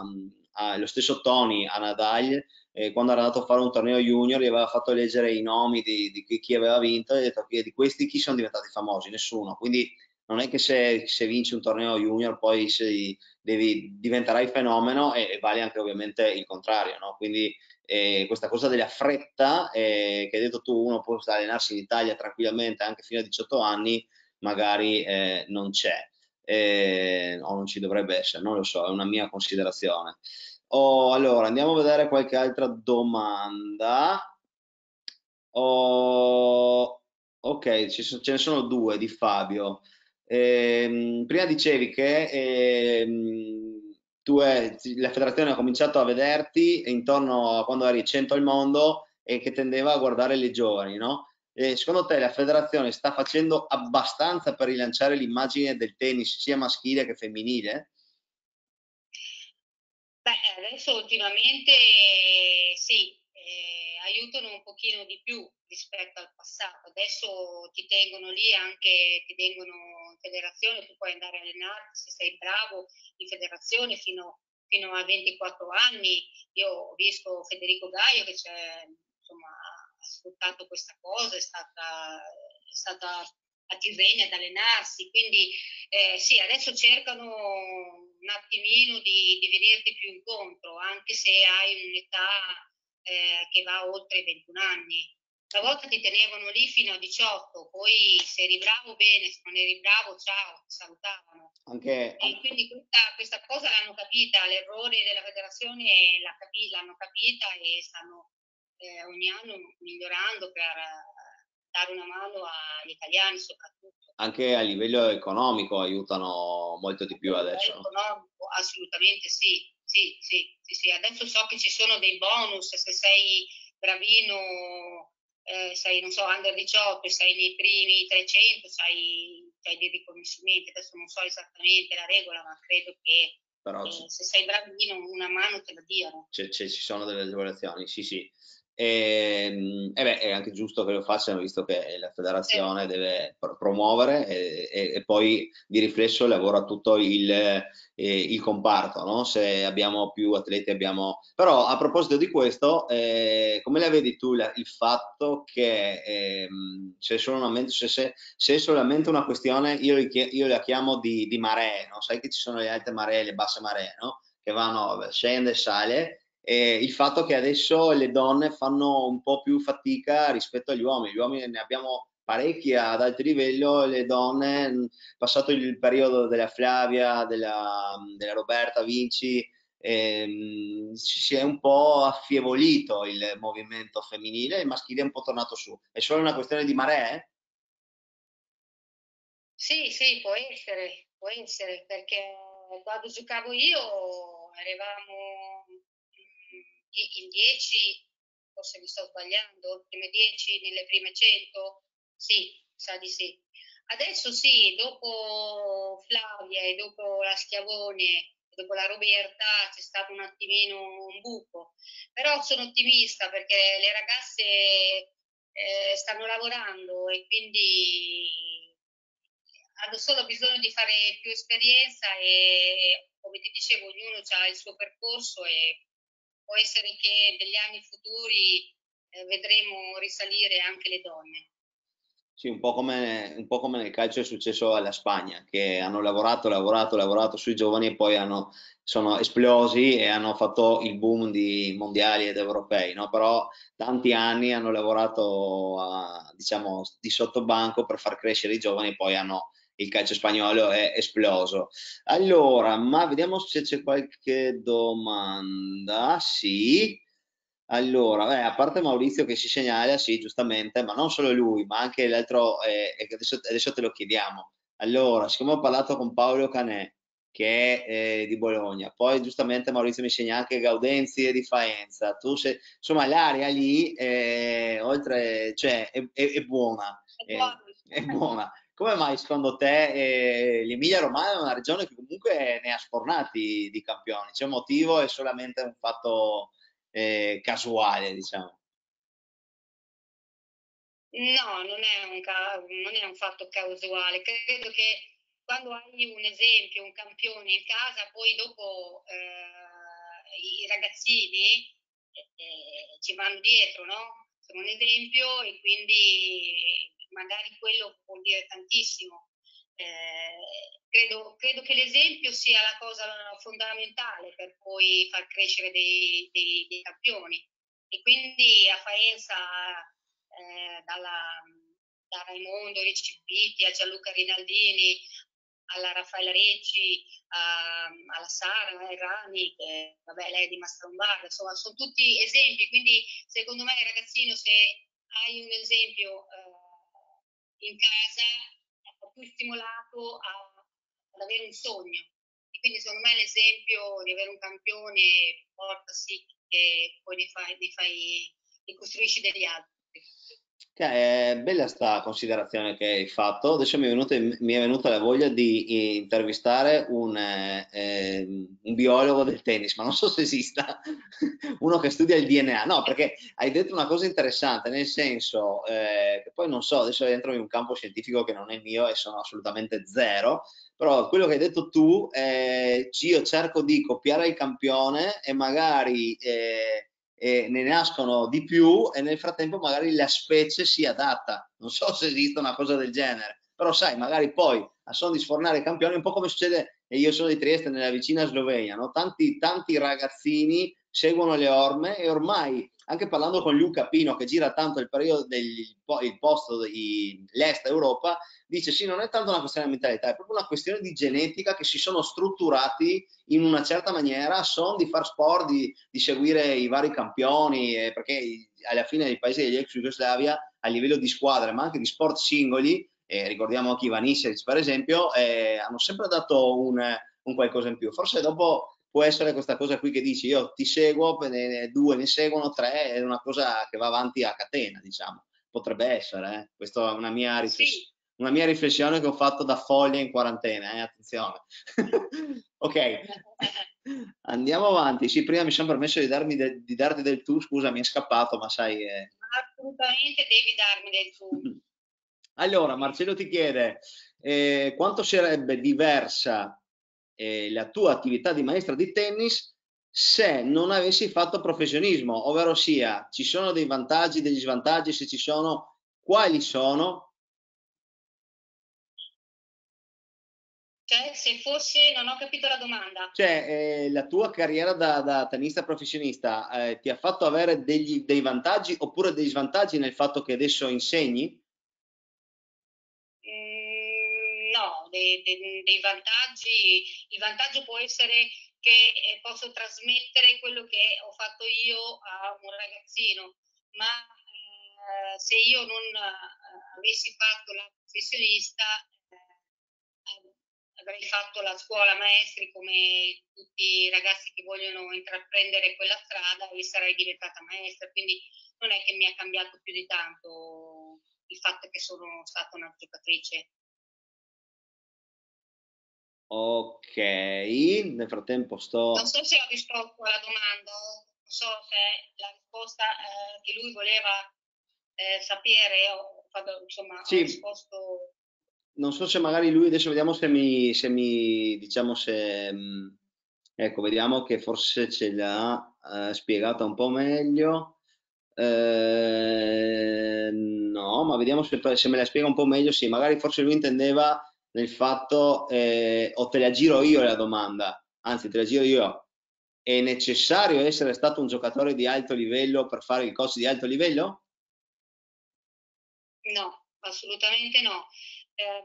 a, lo stesso Tony a Nadal, eh, quando era andato a fare un torneo junior, gli aveva fatto leggere i nomi di, di chi aveva vinto e ha detto che di questi chi sono diventati famosi? Nessuno. Quindi non è che se, se vinci un torneo junior poi sei, devi, diventerai fenomeno e, e, vale anche ovviamente il contrario. No? Quindi eh, questa cosa della fretta, eh, che hai detto tu, uno può allenarsi in Italia tranquillamente anche fino a 18 anni, magari eh, non c'è o non ci dovrebbe essere, non lo so, è una mia considerazione. Oh, allora, andiamo a vedere qualche altra domanda. Oh, ok, ce ne sono due di Fabio. Eh, prima dicevi che eh, tu è, la federazione ha cominciato a vederti intorno a quando eri 100 al mondo e che tendeva a guardare le giovani, no? E secondo te la federazione sta facendo abbastanza per rilanciare l'immagine del tennis sia maschile che femminile? Beh, adesso ultimamente sì, eh, aiutano un pochino di più rispetto al passato. Adesso ti tengono lì anche, ti tengono in federazione, tu puoi andare a allenarti se sei bravo in federazione fino, fino a 24 anni. Io ho visto Federico Gaio che insomma, ha sfruttato questa cosa, è stata, è stata a Tirrenia ad allenarsi, quindi eh, sì, adesso cercano un attimino di, di venirti più incontro, anche se hai un'età eh, che va oltre i 21 anni. Una volta ti tenevano lì fino a 18, poi se eri bravo bene, se non eri bravo ciao, ti salutavano. Anche, e quindi questa, questa, cosa l'hanno capita, l'errore della federazione capi, l'hanno capita e stanno eh, ogni anno migliorando per dare una mano agli italiani soprattutto. Anche a livello economico aiutano molto di più adesso. Assolutamente sì, sì, sì, sì, sì. Adesso so che ci sono dei bonus se sei bravino eh, sei, non so, under 18, sei nei primi 300, hai, hai dei riconoscimenti, adesso non so esattamente la regola, ma credo che Però, eh, se sei bravino una mano te la diano. ci sono delle agevolazioni, sì, sì. E, ehm, e beh, è anche giusto che lo facciano visto che la federazione deve promuovere e, e, e, poi di riflesso lavora tutto il, eh, il comparto, no? se abbiamo più atleti abbiamo... Però a proposito di questo, eh, come la vedi tu la, il fatto che eh, se, solamente, se, se, se, è solamente una questione, io, io la chiamo di, di maree, no? sai che ci sono le alte maree, le basse maree, no? che vanno, scende, sale, e il fatto che adesso le donne fanno un po' più fatica rispetto agli uomini. Gli uomini ne abbiamo parecchi ad alto livello, le donne, passato il periodo della Flavia, della, della Roberta Vinci, ehm, si è un po' affievolito il movimento femminile, il maschile è un po' tornato su. È solo una questione di maree? Sì, sì, può essere, può essere, perché quando giocavo io eravamo in 10, forse mi sto sbagliando, prime 10 nelle prime 100? Sì, sa di sì. Adesso sì, dopo Flavia e dopo la Schiavone, dopo la Roberta c'è stato un attimino un buco, però sono ottimista perché le ragazze eh, stanno lavorando e quindi hanno solo bisogno di fare più esperienza e come ti dicevo ognuno ha il suo percorso e può essere che negli anni futuri eh, vedremo risalire anche le donne. Sì, un po, come, un po' come nel calcio è successo alla Spagna, che hanno lavorato, lavorato, lavorato sui giovani e poi hanno, sono esplosi e hanno fatto il boom di mondiali ed europei, no? però tanti anni hanno lavorato a, diciamo, di sottobanco per far crescere i giovani e poi hanno il calcio spagnolo è esploso. Allora, ma vediamo se c'è qualche domanda. Sì. Allora, beh, a parte Maurizio che si segnala, sì, giustamente, ma non solo lui, ma anche l'altro, eh, adesso, adesso te lo chiediamo. Allora, siccome ho parlato con Paolo Canè, che è eh, di Bologna, poi giustamente Maurizio mi insegna anche Gaudenzi e di Faenza, tu sei, insomma l'area lì, eh, oltre, cioè, è, è, è buona, è, è, buona. Come mai secondo te eh, l'Emilia Romagna è una regione che comunque ne ha sfornati di campioni? C'è un motivo? È solamente un fatto eh, casuale, diciamo? No, non è, un, non è un fatto casuale. Credo che quando hai un esempio, un campione in casa, poi dopo eh, i ragazzini eh, eh, ci vanno dietro, no? Sono un esempio e quindi magari quello vuol dire tantissimo. Eh, credo, credo, che l'esempio sia la cosa fondamentale per poi far crescere dei, dei, dei campioni. E quindi a Faenza eh, dalla, da Raimondo Riccipitti a Gianluca Rinaldini alla Raffaella Recci, a, alla Sara Errani, che vabbè lei è di Mastrombarda, insomma sono tutti esempi, quindi secondo me ragazzino se hai un esempio eh, in casa è più stimolato a, ad avere un sogno e quindi secondo me l'esempio di avere un campione porta sì che poi li fai, li fai, li costruisci degli altri. È bella sta considerazione che hai fatto. Adesso mi è, venuta, mi è venuta la voglia di intervistare un, eh, ehm, un, biologo del tennis, ma non so se esista, uno che studia il DNA. No, perché hai detto una cosa interessante, nel senso eh, che poi non so, adesso entro in un campo scientifico che non è mio e sono assolutamente zero, però quello che hai detto tu, eh, io cerco di copiare il campione e magari eh, e ne nascono di più e nel frattempo magari la specie si adatta. Non so se esiste una cosa del genere, però sai, magari poi a son di sfornare campioni, un po' come succede, e io sono di Trieste, nella vicina Slovenia, no? tanti, tanti ragazzini seguono le orme e ormai, anche parlando con Luca Pino che gira tanto il periodo del posto, l'est Europa, dice sì, non è tanto una questione di mentalità, è proprio una questione di genetica che si sono strutturati in una certa maniera, sono di far sport, di, di seguire i vari campioni, eh, perché alla fine dei paesi degli ex Jugoslavia a livello di squadre, ma anche di sport singoli, eh, ricordiamo anche Ivan Iseric per esempio, eh, hanno sempre dato un, un qualcosa in più. Forse dopo può essere questa cosa qui che dici io ti seguo, due ne seguono, tre, è una cosa che va avanti a catena, diciamo. Potrebbe essere, eh? questa è una mia, rifless- sì. una mia, riflessione che ho fatto da foglia in quarantena, eh? attenzione. ok, andiamo avanti. Sì, prima mi sono permesso di, darmi de- di darti del tu, scusa, mi è scappato, ma sai... Eh... Assolutamente devi darmi del tu. Allora, Marcello ti chiede eh, quanto sarebbe diversa eh, la tua attività di maestra di tennis se non avessi fatto professionismo, ovvero sia ci sono dei vantaggi, degli svantaggi, se ci sono, quali sono? Cioè, se fosse, non ho capito la domanda. Cioè, eh, la tua carriera da, da tennista professionista eh, ti ha fatto avere degli, dei vantaggi oppure degli svantaggi nel fatto che adesso insegni? Dei, dei, dei vantaggi. Il vantaggio può essere che eh, posso trasmettere quello che ho fatto io a un ragazzino, ma eh, se io non eh, avessi fatto la professionista, eh, avrei fatto la scuola maestri come tutti i ragazzi che vogliono intraprendere quella strada e sarei diventata maestra, quindi non è che mi ha cambiato più di tanto il fatto che sono stata una giocatrice Ok, nel frattempo sto... Non so se ho risposto alla domanda, non so se la risposta eh, che lui voleva eh, sapere, o, insomma, sì. ho risposto... Non so se magari lui, adesso vediamo se mi, se mi diciamo se... Mm, ecco, vediamo che forse ce l'ha eh, spiegata un po' meglio. Eh, no, ma vediamo se, se me la spiega un po' meglio. Sì, magari forse lui intendeva nel fatto, eh, o te la giro io la domanda, anzi te la giro io, è necessario essere stato un giocatore di alto livello per fare il coach di alto livello? No, assolutamente no, eh,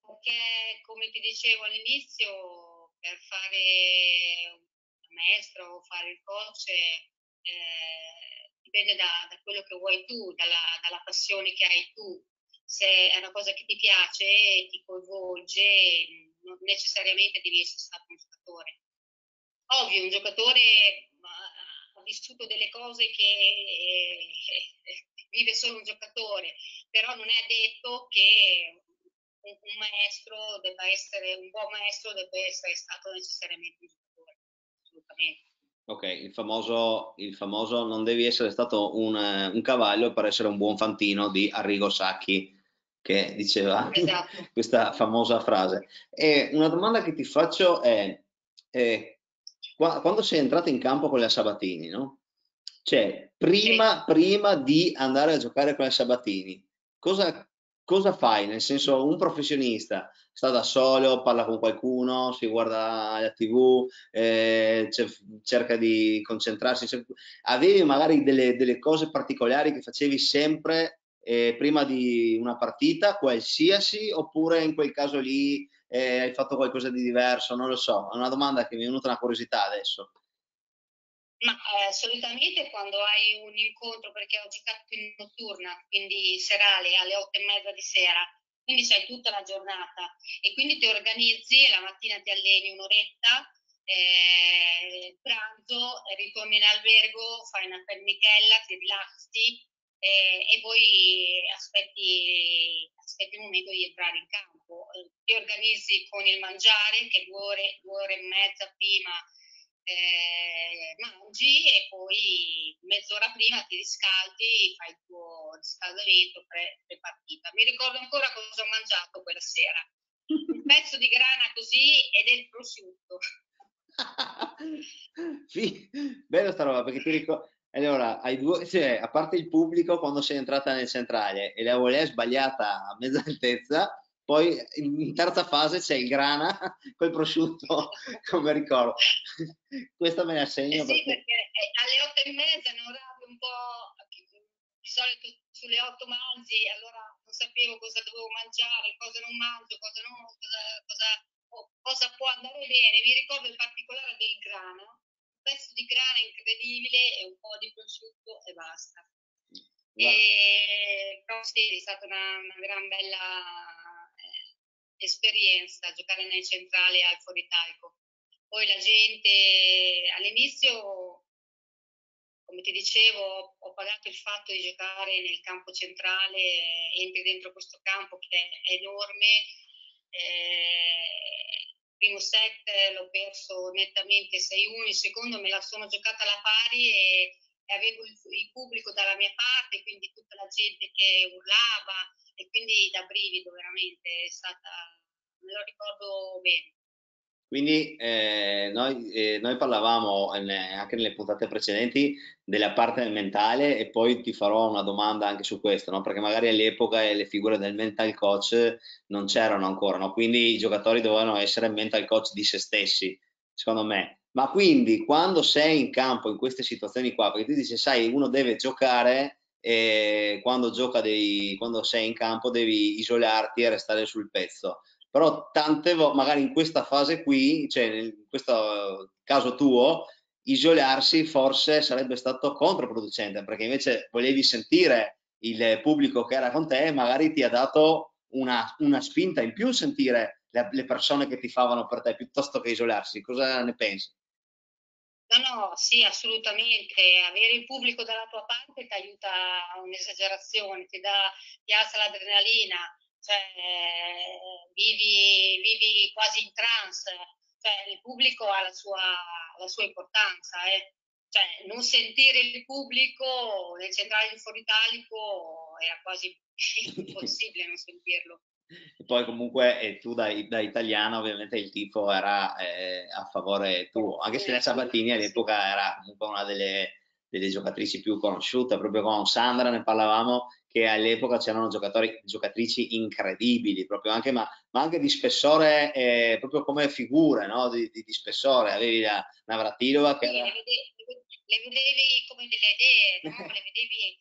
perché come ti dicevo all'inizio, per fare un maestro o fare il coach eh, dipende da, da, quello che vuoi tu, dalla, dalla passione che hai tu se è una cosa che ti piace, ti coinvolge, non necessariamente devi essere stato un giocatore. Ovvio, un giocatore ha vissuto delle cose che eh, vive solo un giocatore, però non è detto che un, maestro debba essere, un buon maestro debba essere stato necessariamente un giocatore, assolutamente. Ok, il famoso, il famoso non devi essere stato un, un, cavallo per essere un buon fantino di Arrigo Sacchi, che diceva esatto. questa famosa frase. E una domanda che ti faccio è, è quando sei entrato in campo con le Sabatini, no? Cioè, prima, sì. prima di andare a giocare con le Sabatini, cosa, cosa fai? Nel senso, un professionista sta da solo, parla con qualcuno, si guarda la tv, eh, cerca di concentrarsi. Avevi magari delle, delle, cose particolari che facevi sempre eh, prima di una partita, qualsiasi, oppure in quel caso lì eh, hai fatto qualcosa di diverso? Non lo so, è una domanda che mi è venuta una curiosità adesso. Ma eh, solitamente quando hai un incontro, perché ho giocato in notturna, quindi serale alle otto e mezza di sera, quindi sei tutta la giornata e quindi ti organizzi la mattina ti alleni un'oretta, eh, pranzo, ritorni in albergo, fai una pernichella, ti rilassi eh, e poi aspetti, aspetti il momento di entrare in campo. Ti organizzi con il mangiare che due ore, due ore e mezza prima eh, mangi e poi mezz'ora prima ti riscaldi, fai il tuo riscaldamento pre, pre partita. Mi ricordo ancora cosa ho mangiato quella sera. Un pezzo di grana così ed è il prosciutto. sì, bello sta roba perché ti ricordo allora, hai due, cioè, a parte il pubblico, quando sei entrata nel centrale e la volea sbagliata a mezza altezza, poi in terza fase c'è il grana col prosciutto, come ricordo. Questa me la segno. Eh sì, perché... perché alle otto e mezza non rabbio un po', di solito sulle otto mangi, allora non sapevo cosa dovevo mangiare, cosa non mangio, cosa, non, cosa, cosa, cosa può andare bene. Mi ricordo in particolare del grana, pezzo di grana incredibile e un po' di prosciutto e basta. E, però sì, è stata una, una gran bella esperienza giocare nel centrale al Fuoritalco. Poi la gente all'inizio, come ti dicevo, ho pagato il fatto di giocare nel campo centrale, entri dentro questo campo che è enorme. Eh, primo set l'ho perso nettamente 6-1, il secondo me la sono giocata alla pari e, e avevo il, il, pubblico dalla mia parte, quindi tutta la gente che urlava, e quindi da brivido veramente è stata, me lo ricordo bene. Quindi eh, noi, eh, noi, parlavamo in, anche nelle puntate precedenti della parte mentale e poi ti farò una domanda anche su questo, no? perché magari all'epoca le figure del mental coach non c'erano ancora, no? quindi i giocatori dovevano essere mental coach di se stessi, secondo me. Ma quindi quando sei in campo in queste situazioni qua, perché tu dici, sai, uno deve giocare e quando, gioca dei, quando sei in campo devi isolarti e restare sul pezzo. Però tante volte, magari in questa fase qui, cioè in questo caso tuo, isolarsi forse sarebbe stato controproducente perché invece volevi sentire il pubblico che era con te magari ti ha dato una, una spinta in più sentire le, le persone che ti favano per te piuttosto che isolarsi. Cosa ne pensi? No, no, sì, assolutamente. Avere il pubblico dalla tua parte ti aiuta a un'esagerazione, ti, dà, ti alza l'adrenalina, cioè, vivi, vivi, quasi in trance. Cioè, il pubblico ha la sua, la sua importanza. Eh. Cioè, non sentire il pubblico nel centrale di Fuori Italico era quasi impossibile non sentirlo. E poi comunque eh, tu da, da, italiana ovviamente il tifo era eh, a favore tuo, anche se la Sabatini all'epoca era comunque una delle, delle, giocatrici più conosciute, proprio con Sandra ne parlavamo che all'epoca c'erano giocatori, giocatrici incredibili, proprio anche, ma, ma anche di spessore, eh, proprio come figure no? di, di, di, spessore. Avevi la Navratilova che era... Le vedevi, le vedevi come delle idee, no? le vedevi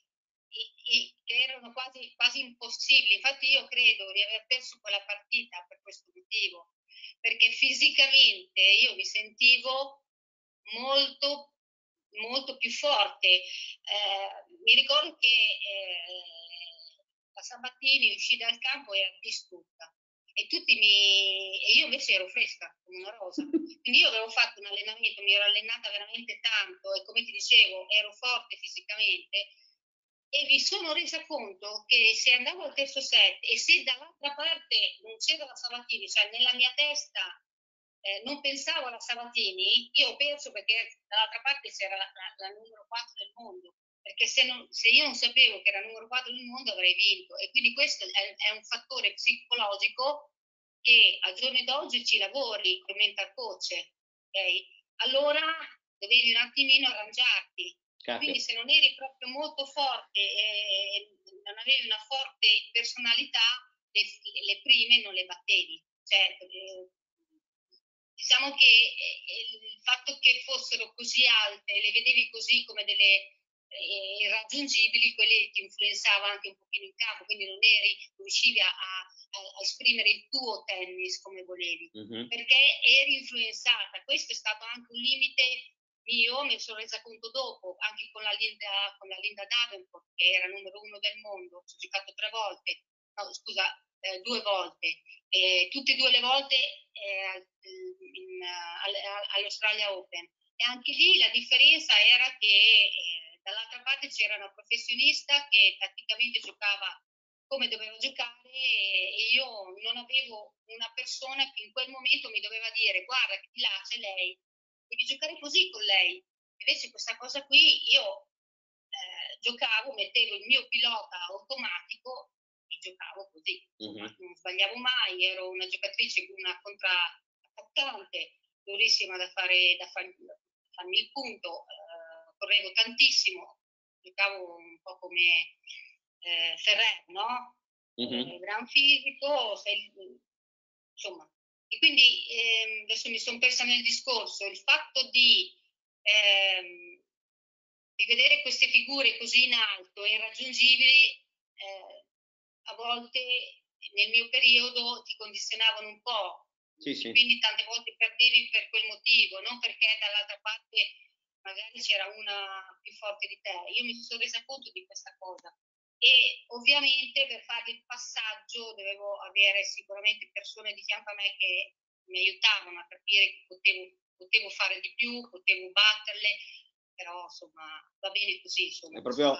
che erano quasi, quasi impossibili. Infatti io credo di aver perso quella partita per questo motivo, perché fisicamente io mi sentivo molto, molto più forte. Eh, mi ricordo che eh, la Sabatini uscì dal campo e era distrutta e tutti mi... e io invece ero fresca come una rosa. Quindi io avevo fatto un allenamento, mi ero allenata veramente tanto e come ti dicevo ero forte fisicamente e mi sono resa conto che se andavo al terzo set e se dall'altra parte non c'era la Sabatini, cioè nella mia testa eh, non pensavo alla Sabatini, io ho perso perché dall'altra parte c'era la, la, la numero 4 del mondo perché se, non, se, io non sapevo che era numero 4 del mondo avrei vinto e quindi questo è, è un fattore psicologico che al giorno d'oggi ci lavori come mental coach, okay? allora dovevi un attimino arrangiarti. Capito. Quindi se non eri proprio molto forte e non avevi una forte personalità, le, le prime non le battevi. Cioè, eh, diciamo che eh, il fatto che fossero così alte, le vedevi così come delle eh, irraggiungibili, quelli ti influenzava anche un pochino in campo, quindi non eri, riuscivi a, a, a esprimere il tuo tennis come volevi, uh-huh. perché eri influenzata. Questo è stato anche un limite mio, mi sono resa conto dopo, anche con la Linda, con la Linda Davenport, che era numero uno del mondo, ho giocato tre volte, no, scusa, eh, due volte, eh, tutte e due le volte eh, in, all'Australia Open. E anche lì la differenza era che eh, dall'altra parte c'era una professionista che praticamente giocava come doveva giocare e io non avevo una persona che in quel momento mi doveva dire guarda che là c'è lei, devi giocare così con lei. Invece questa cosa qui io eh, giocavo, mettevo il mio pilota automatico e giocavo così. Uh-huh. Non sbagliavo mai, ero una giocatrice, una contrattaccante, durissima da, fare, da farmi, farmi il punto. Eh, correvo tantissimo, giocavo un po' come eh, Ferrer, no? Mm-hmm. Eh, gran fisico, sei, insomma. E quindi eh, adesso mi sono persa nel discorso, il fatto di, ehm, di, vedere queste figure così in alto e irraggiungibili, eh, a volte nel mio periodo ti condizionavano un po'. Sì, sì. Quindi tante volte perdevi per quel motivo, non perché dall'altra parte magari c'era una più forte di te. Io mi sono resa conto di questa cosa e ovviamente per fare il passaggio dovevo avere sicuramente persone di fianco a me che mi aiutavano a capire che potevo, potevo fare di più, potevo batterle, però insomma va bene così. Insomma, è proprio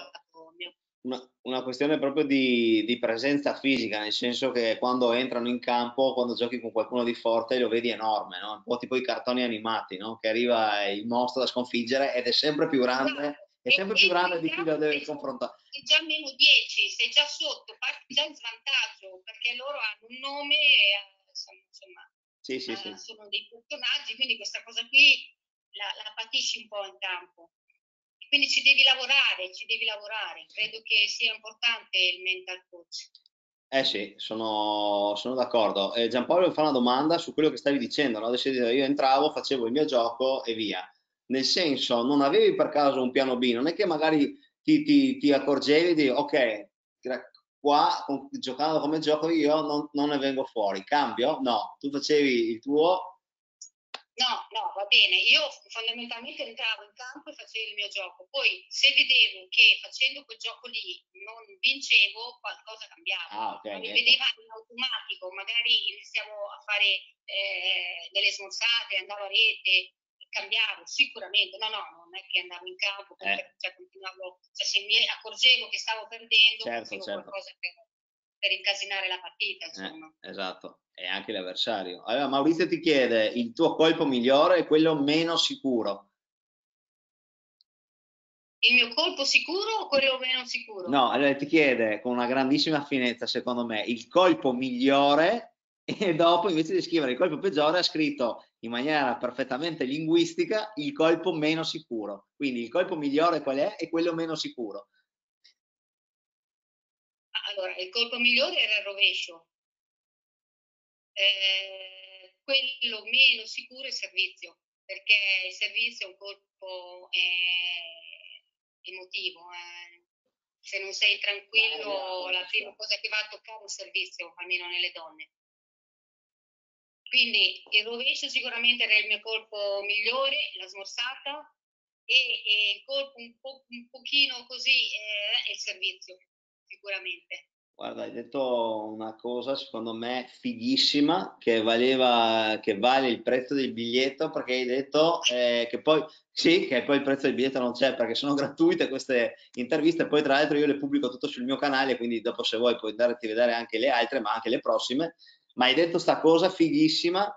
una, una, questione proprio di, di, presenza fisica, nel senso che quando entrano in campo, quando giochi con qualcuno di forte, lo vedi enorme, no? un po' tipo i cartoni animati, no? che arriva il mostro da sconfiggere ed è sempre più grande. È sempre più grande di chi lo deve confrontare. Sei già meno 10, sei già sotto, parti già in svantaggio perché loro hanno un nome e insomma, sì, sì, sì. sono dei personaggi, quindi questa cosa qui la, la patisci un po' in campo quindi ci devi lavorare, ci devi lavorare. Credo che sia importante il mental coach. Eh sì, sono, sono d'accordo. Eh, Giampaolo fa una domanda su quello che stavi dicendo. No? Adesso io entravo, facevo il mio gioco e via. Nel senso, non avevi per caso un piano B, non è che magari ti, ti, ti accorgevi di, ok, qua giocando come gioco io non, non ne vengo fuori, cambio? No, tu facevi il tuo No, no, va bene. Io fondamentalmente entravo in campo e facevo il mio gioco. Poi se vedevo che facendo quel gioco lì non vincevo, qualcosa cambiava. Ah, okay, mi ecco. vedeva in automatico, magari iniziavo a fare eh, delle smorzate, andavo a rete, cambiavo sicuramente. No, no, non è che andavo in campo perché eh. cioè, continuavo, cioè, se mi accorgevo che stavo perdendo, certo, facevo certo. qualcosa per, per incasinare la partita. Eh, insomma. Eh, esatto e anche l'avversario. Allora Maurizio ti chiede il tuo colpo migliore e quello meno sicuro. Il mio colpo sicuro o quello meno sicuro? No, allora ti chiede con una grandissima finezza, secondo me, il colpo migliore e dopo invece di scrivere il colpo peggiore ha scritto in maniera perfettamente linguistica il colpo meno sicuro. Quindi il colpo migliore qual è e quello meno sicuro. Allora, il colpo migliore era il rovescio, eh, quello meno sicuro è il servizio, perché il servizio è un colpo eh, emotivo. Eh. Se non sei tranquillo, la prima cosa che va a toccare è il servizio, almeno nelle donne. Quindi il rovescio sicuramente era il mio colpo migliore, la smorzata, e, e il colpo un, po', un pochino così eh, è il servizio, sicuramente. Guarda, hai detto una cosa secondo me fighissima che valeva, che vale il prezzo del biglietto perché hai detto eh, che poi sì, che poi il prezzo del biglietto non c'è perché sono gratuite queste interviste, poi tra l'altro io le pubblico tutto sul mio canale, quindi dopo se vuoi puoi andarti a vedere anche le altre, ma anche le prossime. Ma hai detto sta cosa fighissima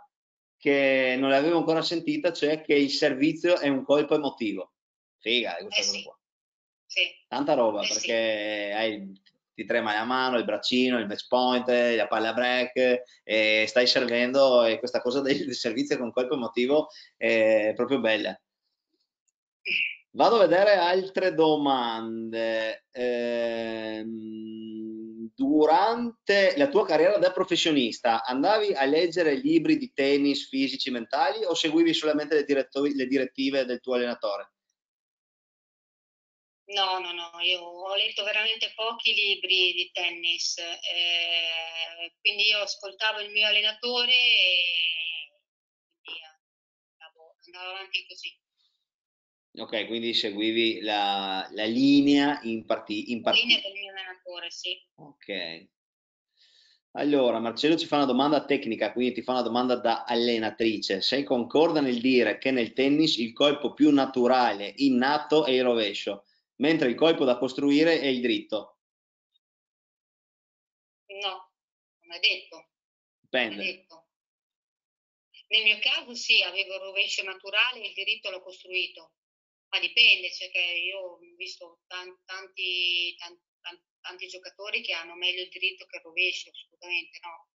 che non l'avevo ancora sentita, cioè che il servizio è un colpo emotivo. Figa, questa eh cosa sì. qua. Sì. Tanta roba Eh perché sì. hai ti trema la mano, il braccino, il match point, la palla break e stai servendo e questa cosa del, del servizio con colpo emotivo è proprio bella. Vado a vedere altre domande. Eh, durante la tua carriera da professionista andavi a leggere libri di tennis fisici mentali o seguivi solamente le, le direttive del tuo allenatore? No, no, no, io ho letto veramente pochi libri di tennis, eh, quindi io ascoltavo il mio allenatore e andavo, andavo avanti così. Ok, quindi seguivi la, la linea in partita. In part- la linea del mio allenatore, sì. Ok. Allora, Marcello ci fa una domanda tecnica, quindi ti fa una domanda da allenatrice. Sei concorda nel dire che nel tennis il colpo più naturale, innato è il rovescio? Mentre il colpo da costruire è il dritto. No, non è detto. Dipende. Non è detto. Nel mio caso sì, avevo il rovescio naturale e il diritto l'ho costruito, ma dipende, cioè che io ho visto tanti, tanti, tanti, tanti giocatori che hanno meglio il diritto che il rovescio, assolutamente no.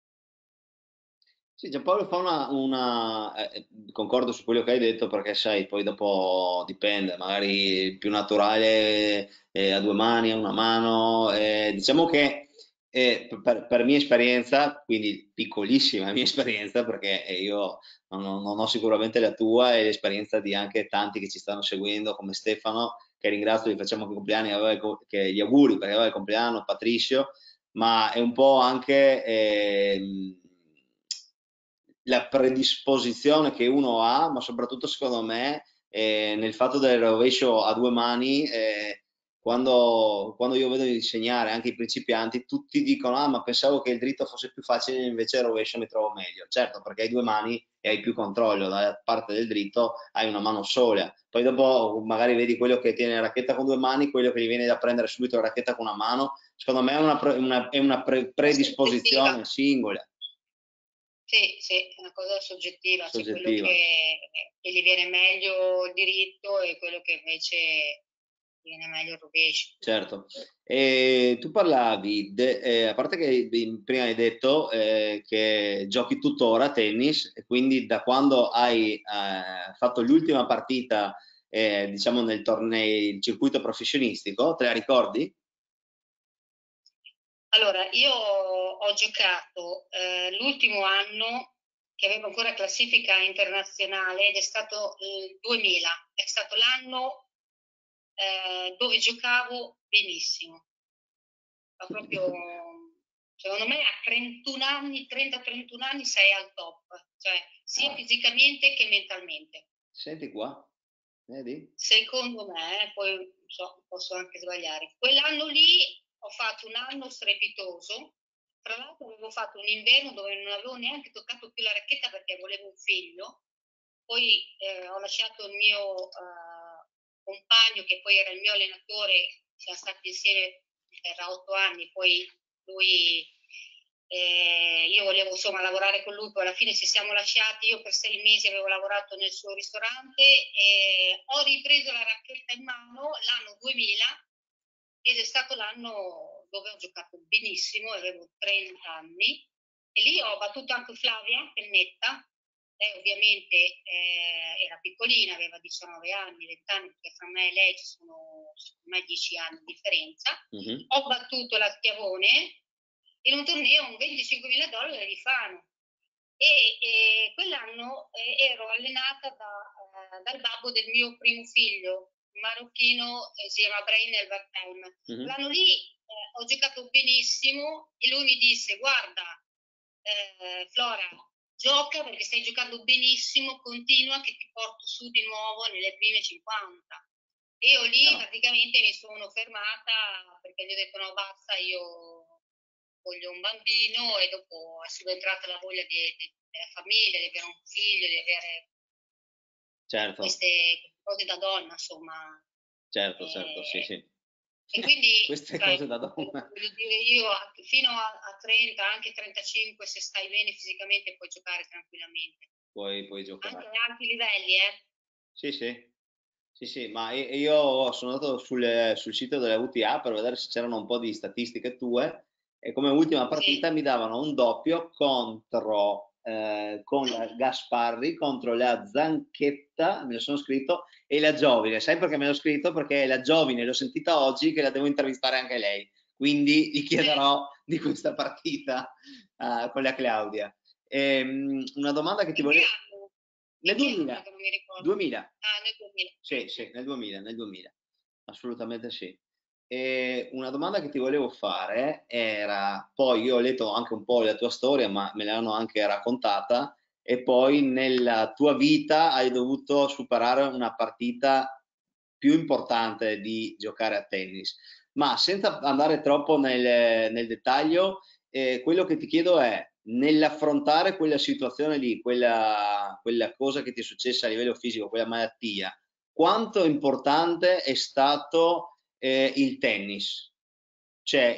Sì, Giampaolo fa una, una eh, concordo su quello che hai detto perché sai, poi dopo dipende, magari più naturale eh, a due mani, a una mano, eh, diciamo che eh, per, per, mia esperienza, quindi piccolissima mia esperienza, perché io non, non, ho sicuramente la tua e l'esperienza di anche tanti che ci stanno seguendo, come Stefano, che ringrazio, gli facciamo anche compleanni, che gli auguri perché aveva il compleanno, Patricio, ma è un po' anche ehm, la predisposizione che uno ha, ma soprattutto secondo me eh, nel fatto del rovescio a due mani, eh, quando, quando, io vedo insegnare anche i principianti, tutti dicono: Ah, ma pensavo che il dritto fosse più facile, invece il rovescio mi trovo meglio. Certo, perché hai due mani e hai più controllo, dalla parte del dritto hai una mano sola. Poi dopo magari vedi quello che tiene la racchetta con due mani, quello che gli viene da prendere subito la racchetta con una mano. Secondo me è una, una, è una pre predisposizione singola. Sì, sì, è una cosa soggettiva, soggettiva. c'è quello che, che, gli viene meglio il diritto e quello che invece gli viene meglio il rovescio. Certo, e tu parlavi, de, eh, a parte che prima hai detto eh, che giochi tuttora a tennis e quindi da quando hai eh, fatto l'ultima partita eh, diciamo nel torneo, il circuito professionistico, te la ricordi? Allora, io ho giocato eh, l'ultimo anno che avevo ancora classifica internazionale ed è stato il 2000, è stato l'anno eh, dove giocavo benissimo. Ma proprio, secondo me a 31 anni, 30-31 anni sei al top, cioè sia ah. fisicamente che mentalmente. Senti qua, vedi? Secondo me, poi so, posso anche sbagliare, quell'anno lì ho fatto un anno strepitoso. Tra l'altro avevo fatto un inverno dove non avevo neanche toccato più la racchetta perché volevo un figlio. Poi eh, ho lasciato il mio uh, compagno, che poi era il mio allenatore, siamo stati insieme per otto anni, poi lui, eh, io volevo insomma lavorare con lui, poi alla fine ci siamo lasciati, io per sei mesi avevo lavorato nel suo ristorante e ho ripreso la racchetta in mano l'anno 2000 ed è stato l'anno dove ho giocato benissimo, avevo 30 anni e lì ho battuto anche Flavia Pennetta, lei ovviamente eh, era piccolina, aveva 19 anni, 20 anni, perché fra me e lei ci sono secondo me 10 anni di differenza. Mm-hmm. Ho battuto la Schiavone in un torneo un 25 mila dollari di Fano e, e quell'anno eh, ero allenata da, eh, dal babbo del mio primo figlio, marocchino, eh, si chiama Brain Elvertown. Mm-hmm. L'anno lì eh, ho giocato benissimo e lui mi disse guarda eh, Flora, gioca perché stai giocando benissimo, continua che ti porto su di nuovo nelle prime 50. E io lì no. praticamente mi sono fermata perché gli ho detto no basta, io voglio un bambino e dopo è subentrata la voglia di, di, della famiglia, di avere un figlio, di avere certo. queste cose da donna, insomma. Certo, e, certo, sì, sì. E quindi, queste cioè, cose da donna. Voglio dire, io fino a, a 30, anche 35, se stai bene fisicamente puoi giocare tranquillamente. Puoi, puoi giocare. Anche a alti livelli, eh? Sì, sì. Sì, sì, ma io sono andato sul, sul sito della UTA per vedere se c'erano un po' di statistiche tue e come ultima partita sì. mi davano un doppio contro eh, con la Gasparri contro la Zanchetta, me lo sono scritto, e la Giovine. Sai perché me l'ho scritto? Perché la Giovine l'ho sentita oggi che la devo intervistare anche lei, quindi gli chiederò di questa partita uh, con la Claudia. E, um, una domanda che ti volevo... Nel 2000. 2000. Ah, nel 2000. Sì, sì, nel 2000, nel 2000. Assolutamente sì. E una domanda che ti volevo fare era, poi io ho letto anche un po' la tua storia, ma me l'hanno anche raccontata, e poi nella tua vita hai dovuto superare una partita più importante di giocare a tennis. Ma senza andare troppo nel, nel dettaglio, eh, quello che ti chiedo è, nell'affrontare quella situazione lì, quella, quella cosa che ti è successa a livello fisico, quella malattia, quanto importante è stato eh, il tennis? Cioè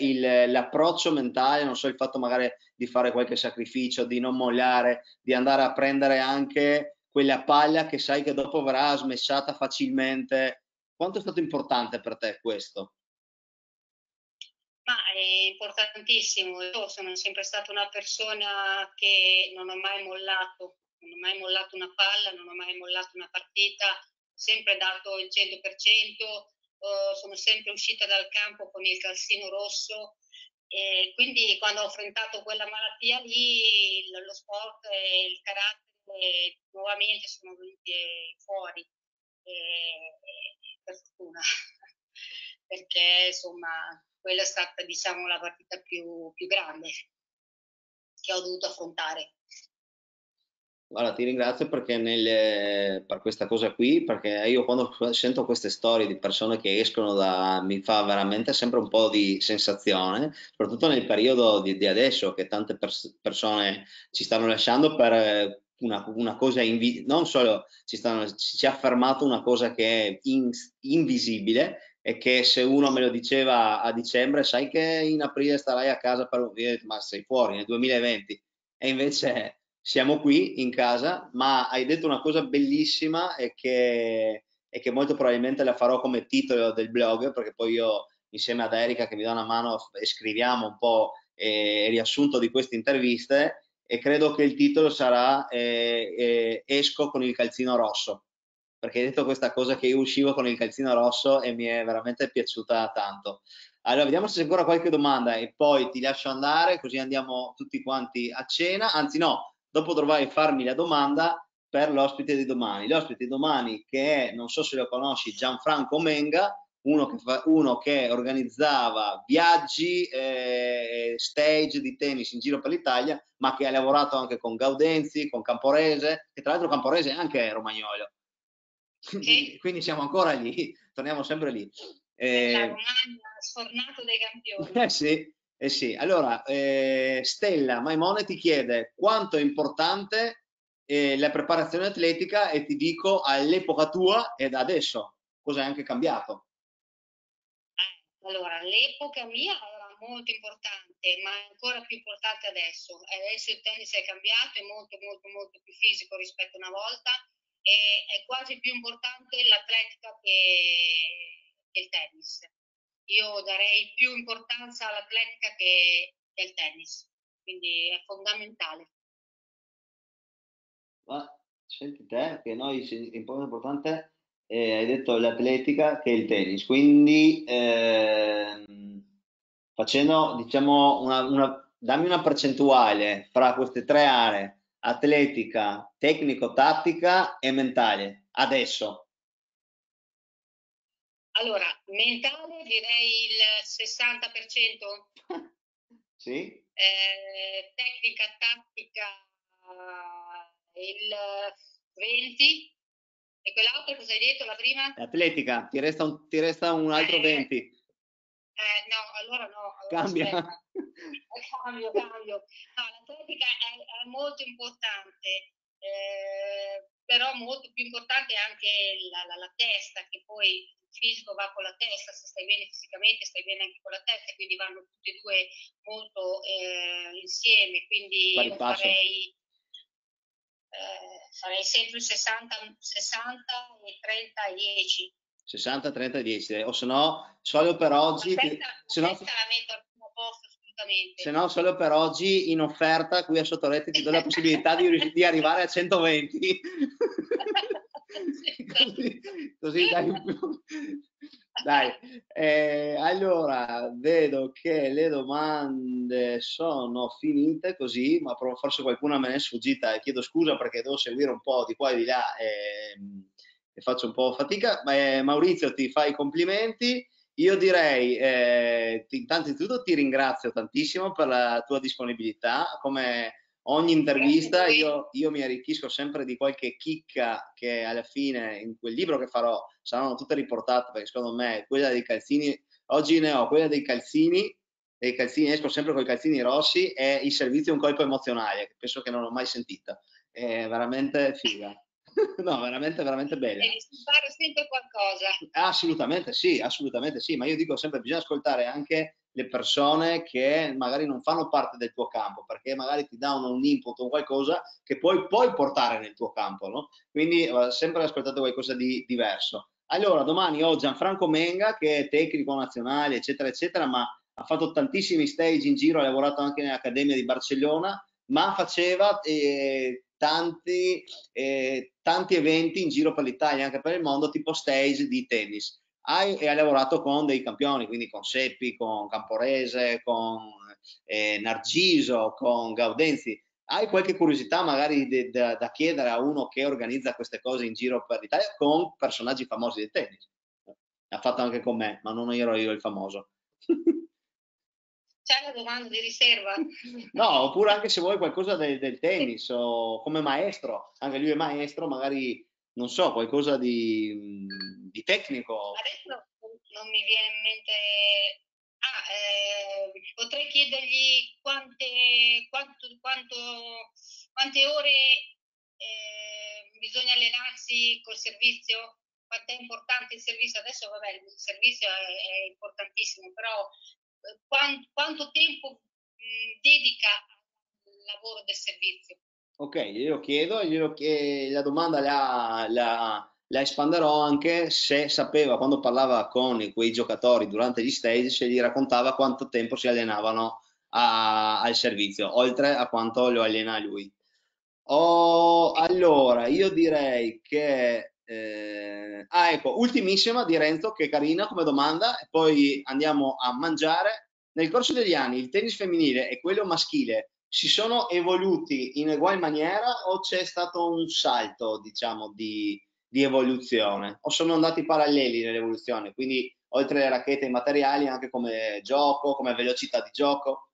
l'approccio mentale, non so, il fatto magari di fare qualche sacrificio, di non mollare, di andare a prendere anche quella palla che sai che dopo verrà smessata facilmente. Quanto è stato importante per te questo? Ma è importantissimo. Io sono sempre stata una persona che non ho mai mollato, non ho mai mollato una palla, non ho mai mollato una partita, ho sempre dato il 100%, uh, sono sempre uscita dal campo con il calzino rosso e quindi quando ho affrontato quella malattia lì lo sport e il carattere nuovamente sono venuti fuori, e, per fortuna, perché insomma quella è stata diciamo la partita più, più grande che ho dovuto affrontare. Guarda, ti ringrazio perché nel, per questa cosa qui, perché io quando sento queste storie di persone che escono da, mi fa veramente sempre un po' di sensazione, soprattutto nel periodo di, di adesso che tante pers persone ci stanno lasciando per una, una cosa, non solo ci, stanno, ci ha affermato una cosa che è in, invisibile, e che se uno me lo diceva a dicembre, sai che in aprile starai a casa per un video, ma sei fuori nel 2020 e invece siamo qui in casa, ma hai detto una cosa bellissima e che, e che molto probabilmente la farò come titolo del blog, perché poi io insieme ad Erika che mi dà una mano e scriviamo un po' eh, riassunto di queste interviste e credo che il titolo sarà eh, eh, Esco con il calzino rosso perché hai detto questa cosa che io uscivo con il calzino rosso e mi è veramente piaciuta tanto. Allora, vediamo se c'è ancora qualche domanda e poi ti lascio andare, così andiamo tutti quanti a cena. Anzi, no, dopo dovrai farmi la domanda per l'ospite di domani. L'ospite di domani che è, non so se lo conosci, Gianfranco Menga, uno che, fa, uno che organizzava viaggi, eh, stage di tennis in giro per l'Italia, ma che ha lavorato anche con Gaudenzi, con Camporese, che tra l'altro Camporese è anche romagnolo. Sì. Quindi siamo ancora lì, torniamo sempre lì. Eh, la Romagna, sfornato dei campioni. Eh sì, eh sì. Allora, eh, Stella Maimone ti chiede quanto è importante eh, la preparazione atletica e ti dico all'epoca tua ed adesso, cosa è anche cambiato? Eh, allora, l'epoca mia era molto importante, ma ancora più importante adesso. Adesso il tennis è cambiato, è molto, molto, molto più fisico rispetto a una volta e è quasi più importante l'atletica che, che il tennis. Io darei più importanza all'atletica che, che al tennis, quindi è fondamentale. Ma senti te che noi è importante eh, hai detto l'atletica che il tennis, quindi ehm, facendo diciamo una, una, dammi una percentuale fra queste tre aree atletica, tecnico-tattica e mentale, adesso? Allora, mentale direi il 60%. sì. Eh, tecnica, tattica il 20%. E quell'altro cosa hai detto la prima? Atletica, ti resta un, ti resta un altro eh, 20. Eh, no, allora no. Cambia. cambio, cambio. No, l'atletica è, è molto importante, eh, però molto più importante è anche la, la, la, testa, che poi fisico va con la testa, se stai bene fisicamente stai bene anche con la testa, quindi vanno tutti e due molto eh, insieme, quindi io farei, eh, farei sempre 60, 60 e 30 e 10. 60, 30, 10, o se no, solo per oggi... Aspetta, se no, la metto al primo posto assolutamente. Se no, solo per oggi in offerta qui a Sottoretti ti do la possibilità di, di arrivare a 120. così, così dai più. Dai, eh, allora vedo che le domande sono finite così, ma forse qualcuna me ne è sfuggita e chiedo scusa perché devo seguire un po' di qua e di là. E, e faccio un po' fatica. Eh, Maurizio, ti fai i complimenti. Io direi, eh, innanzitutto ti ringrazio tantissimo per la tua disponibilità. Come ogni intervista io, io, mi arricchisco sempre di qualche chicca che alla fine in quel libro che farò saranno tutte riportate perché secondo me quella dei calzini, oggi ne ho quella dei calzini, dei calzini, esco sempre con i calzini rossi e il servizio è un colpo emozionale, che penso che non ho mai sentita. È veramente figa. no, veramente, veramente bella. Devi sempre qualcosa. Assolutamente sì, assolutamente sì, ma io dico sempre bisogna ascoltare anche le persone che magari non fanno parte del tuo campo, perché magari ti danno un input o qualcosa che poi puoi portare nel tuo campo, no? Quindi uh, sempre ascoltate qualcosa di diverso. Allora, domani ho Gianfranco Menga, che è tecnico nazionale, eccetera, eccetera, ma ha fatto tantissimi stage in giro, ha lavorato anche nell'Accademia di Barcellona, ma faceva eh, tanti, eh, tanti eventi in giro per l'Italia, anche per il mondo, tipo stage di tennis. Hai, e hai lavorato con dei campioni, quindi con Seppi, con Camporese, con eh, Nargiso, con Gaudenzi. Hai qualche curiosità magari de, de, da chiedere a uno che organizza queste cose in giro per l'Italia con personaggi famosi del tennis? Ha fatto anche con me, ma non ero io il famoso. c'è la domanda di riserva? No, oppure anche se vuoi qualcosa del, del tennis o come maestro, anche lui è maestro, magari non so, qualcosa di, di tecnico. Adesso non mi viene in mente. Ah, eh, potrei chiedergli quante, quanto, quanto, quante ore eh, bisogna allenarsi col servizio quanto è importante il servizio. Adesso, vabbè, il servizio è, è importantissimo, però quanto, quanto tempo mh, dedica al lavoro del servizio. Ok, glielo chiedo, glielo chiedo la domanda la, la, la, espanderò anche se sapeva quando parlava con quei giocatori durante gli stage, se gli raccontava quanto tempo si allenavano a, al servizio, oltre a quanto lo allena lui. Oh, allora, io direi che eh, ah, ecco, ultimissima di Renzo, che è carina come domanda, e poi andiamo a mangiare. Nel corso degli anni il tennis femminile e quello maschile si sono evoluti in uguale maniera o c'è stato un salto, diciamo, di, di evoluzione? O sono andati paralleli nell'evoluzione? Quindi, oltre alle racchette ai materiali, anche come gioco, come velocità di gioco?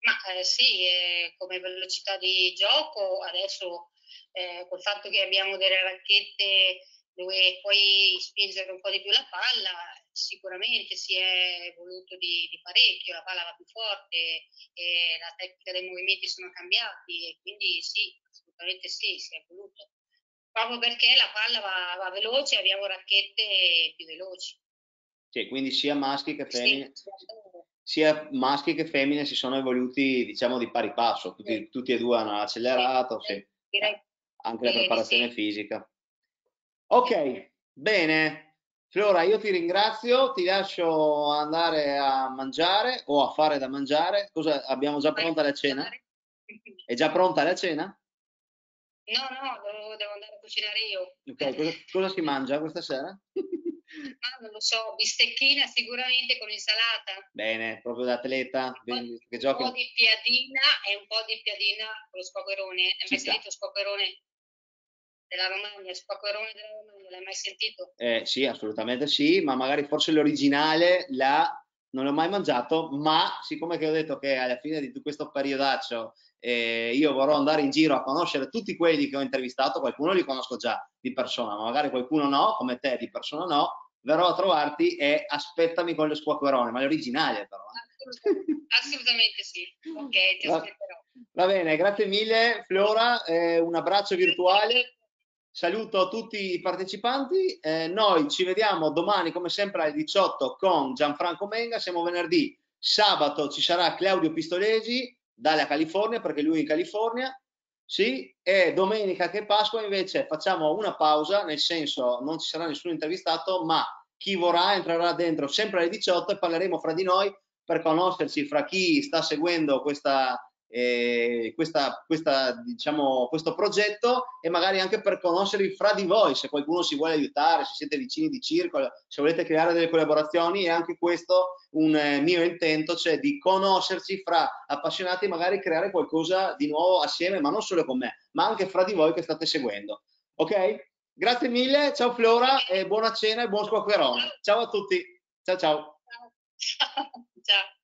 Ma eh, sì, eh, come velocità di gioco adesso eh, col fatto che abbiamo delle racchette dove puoi spingere un po' di più la palla, sicuramente si è evoluto di, di parecchio, la palla va più forte, la tecnica dei movimenti sono cambiati e quindi sì, assolutamente sì, si è evoluto. Proprio perché la palla va, va veloce e abbiamo racchette più veloci. Sì, quindi sia maschi che femmine, sì, sia maschi che femmine si sono evoluti diciamo di pari passo, tutti, sì. tutti e due hanno accelerato. Sì, direi anche la preparazione fisica. Ok, bene. Flora, io ti ringrazio, ti lascio andare a mangiare o a fare da mangiare. Cosa, abbiamo già pronta la cena? È già pronta la cena? No, no, devo, devo andare a cucinare io. Ok, cosa, cosa si mangia questa sera? Ah, non lo so, bistecchina sicuramente con insalata. Bene, proprio da atleta. Un, po', un po' di piadina e un po' di piadina con lo squacquerone. Hai mai sentito squacquerone? della Romagna, Spacquerone della Romagna, l'hai mai sentito? Eh, sì, assolutamente sì, ma magari forse l'originale la, non l'ho mai mangiato, ma siccome che ho detto che alla fine di questo periodaccio eh, io vorrò andare in giro a conoscere tutti quelli che ho intervistato, qualcuno li conosco già di persona, ma magari qualcuno no, come te di persona no, verrò a trovarti e aspettami con le squacquerone, ma le originali però. Assolutamente, assolutamente sì, ok, ti aspetterò. Va bene, grazie mille Flora, eh, un abbraccio virtuale. Saluto tutti i partecipanti, eh, noi ci vediamo domani come sempre alle 18 con Gianfranco Menga, siamo venerdì, sabato ci sarà Claudio Pistolesi dalla California perché lui è in California, sì, e domenica che Pasqua invece facciamo una pausa, nel senso non ci sarà nessun intervistato, ma chi vorrà entrerà dentro sempre alle 18 e parleremo fra di noi per conoscerci fra chi sta seguendo questa, eh, questa, questa, diciamo, questo progetto e magari anche per conoscervi fra di voi, se qualcuno si vuole aiutare, se siete vicini di circolo, se volete creare delle collaborazioni, è anche questo un eh, mio intento, cioè di conoscerci fra appassionati e magari creare qualcosa di nuovo assieme, ma non solo con me, ma anche fra di voi che state seguendo. Ok? Grazie mille, ciao Flora e buona cena e buon squacquerone. Ciao a tutti. Ciao ciao. Ciao. ciao.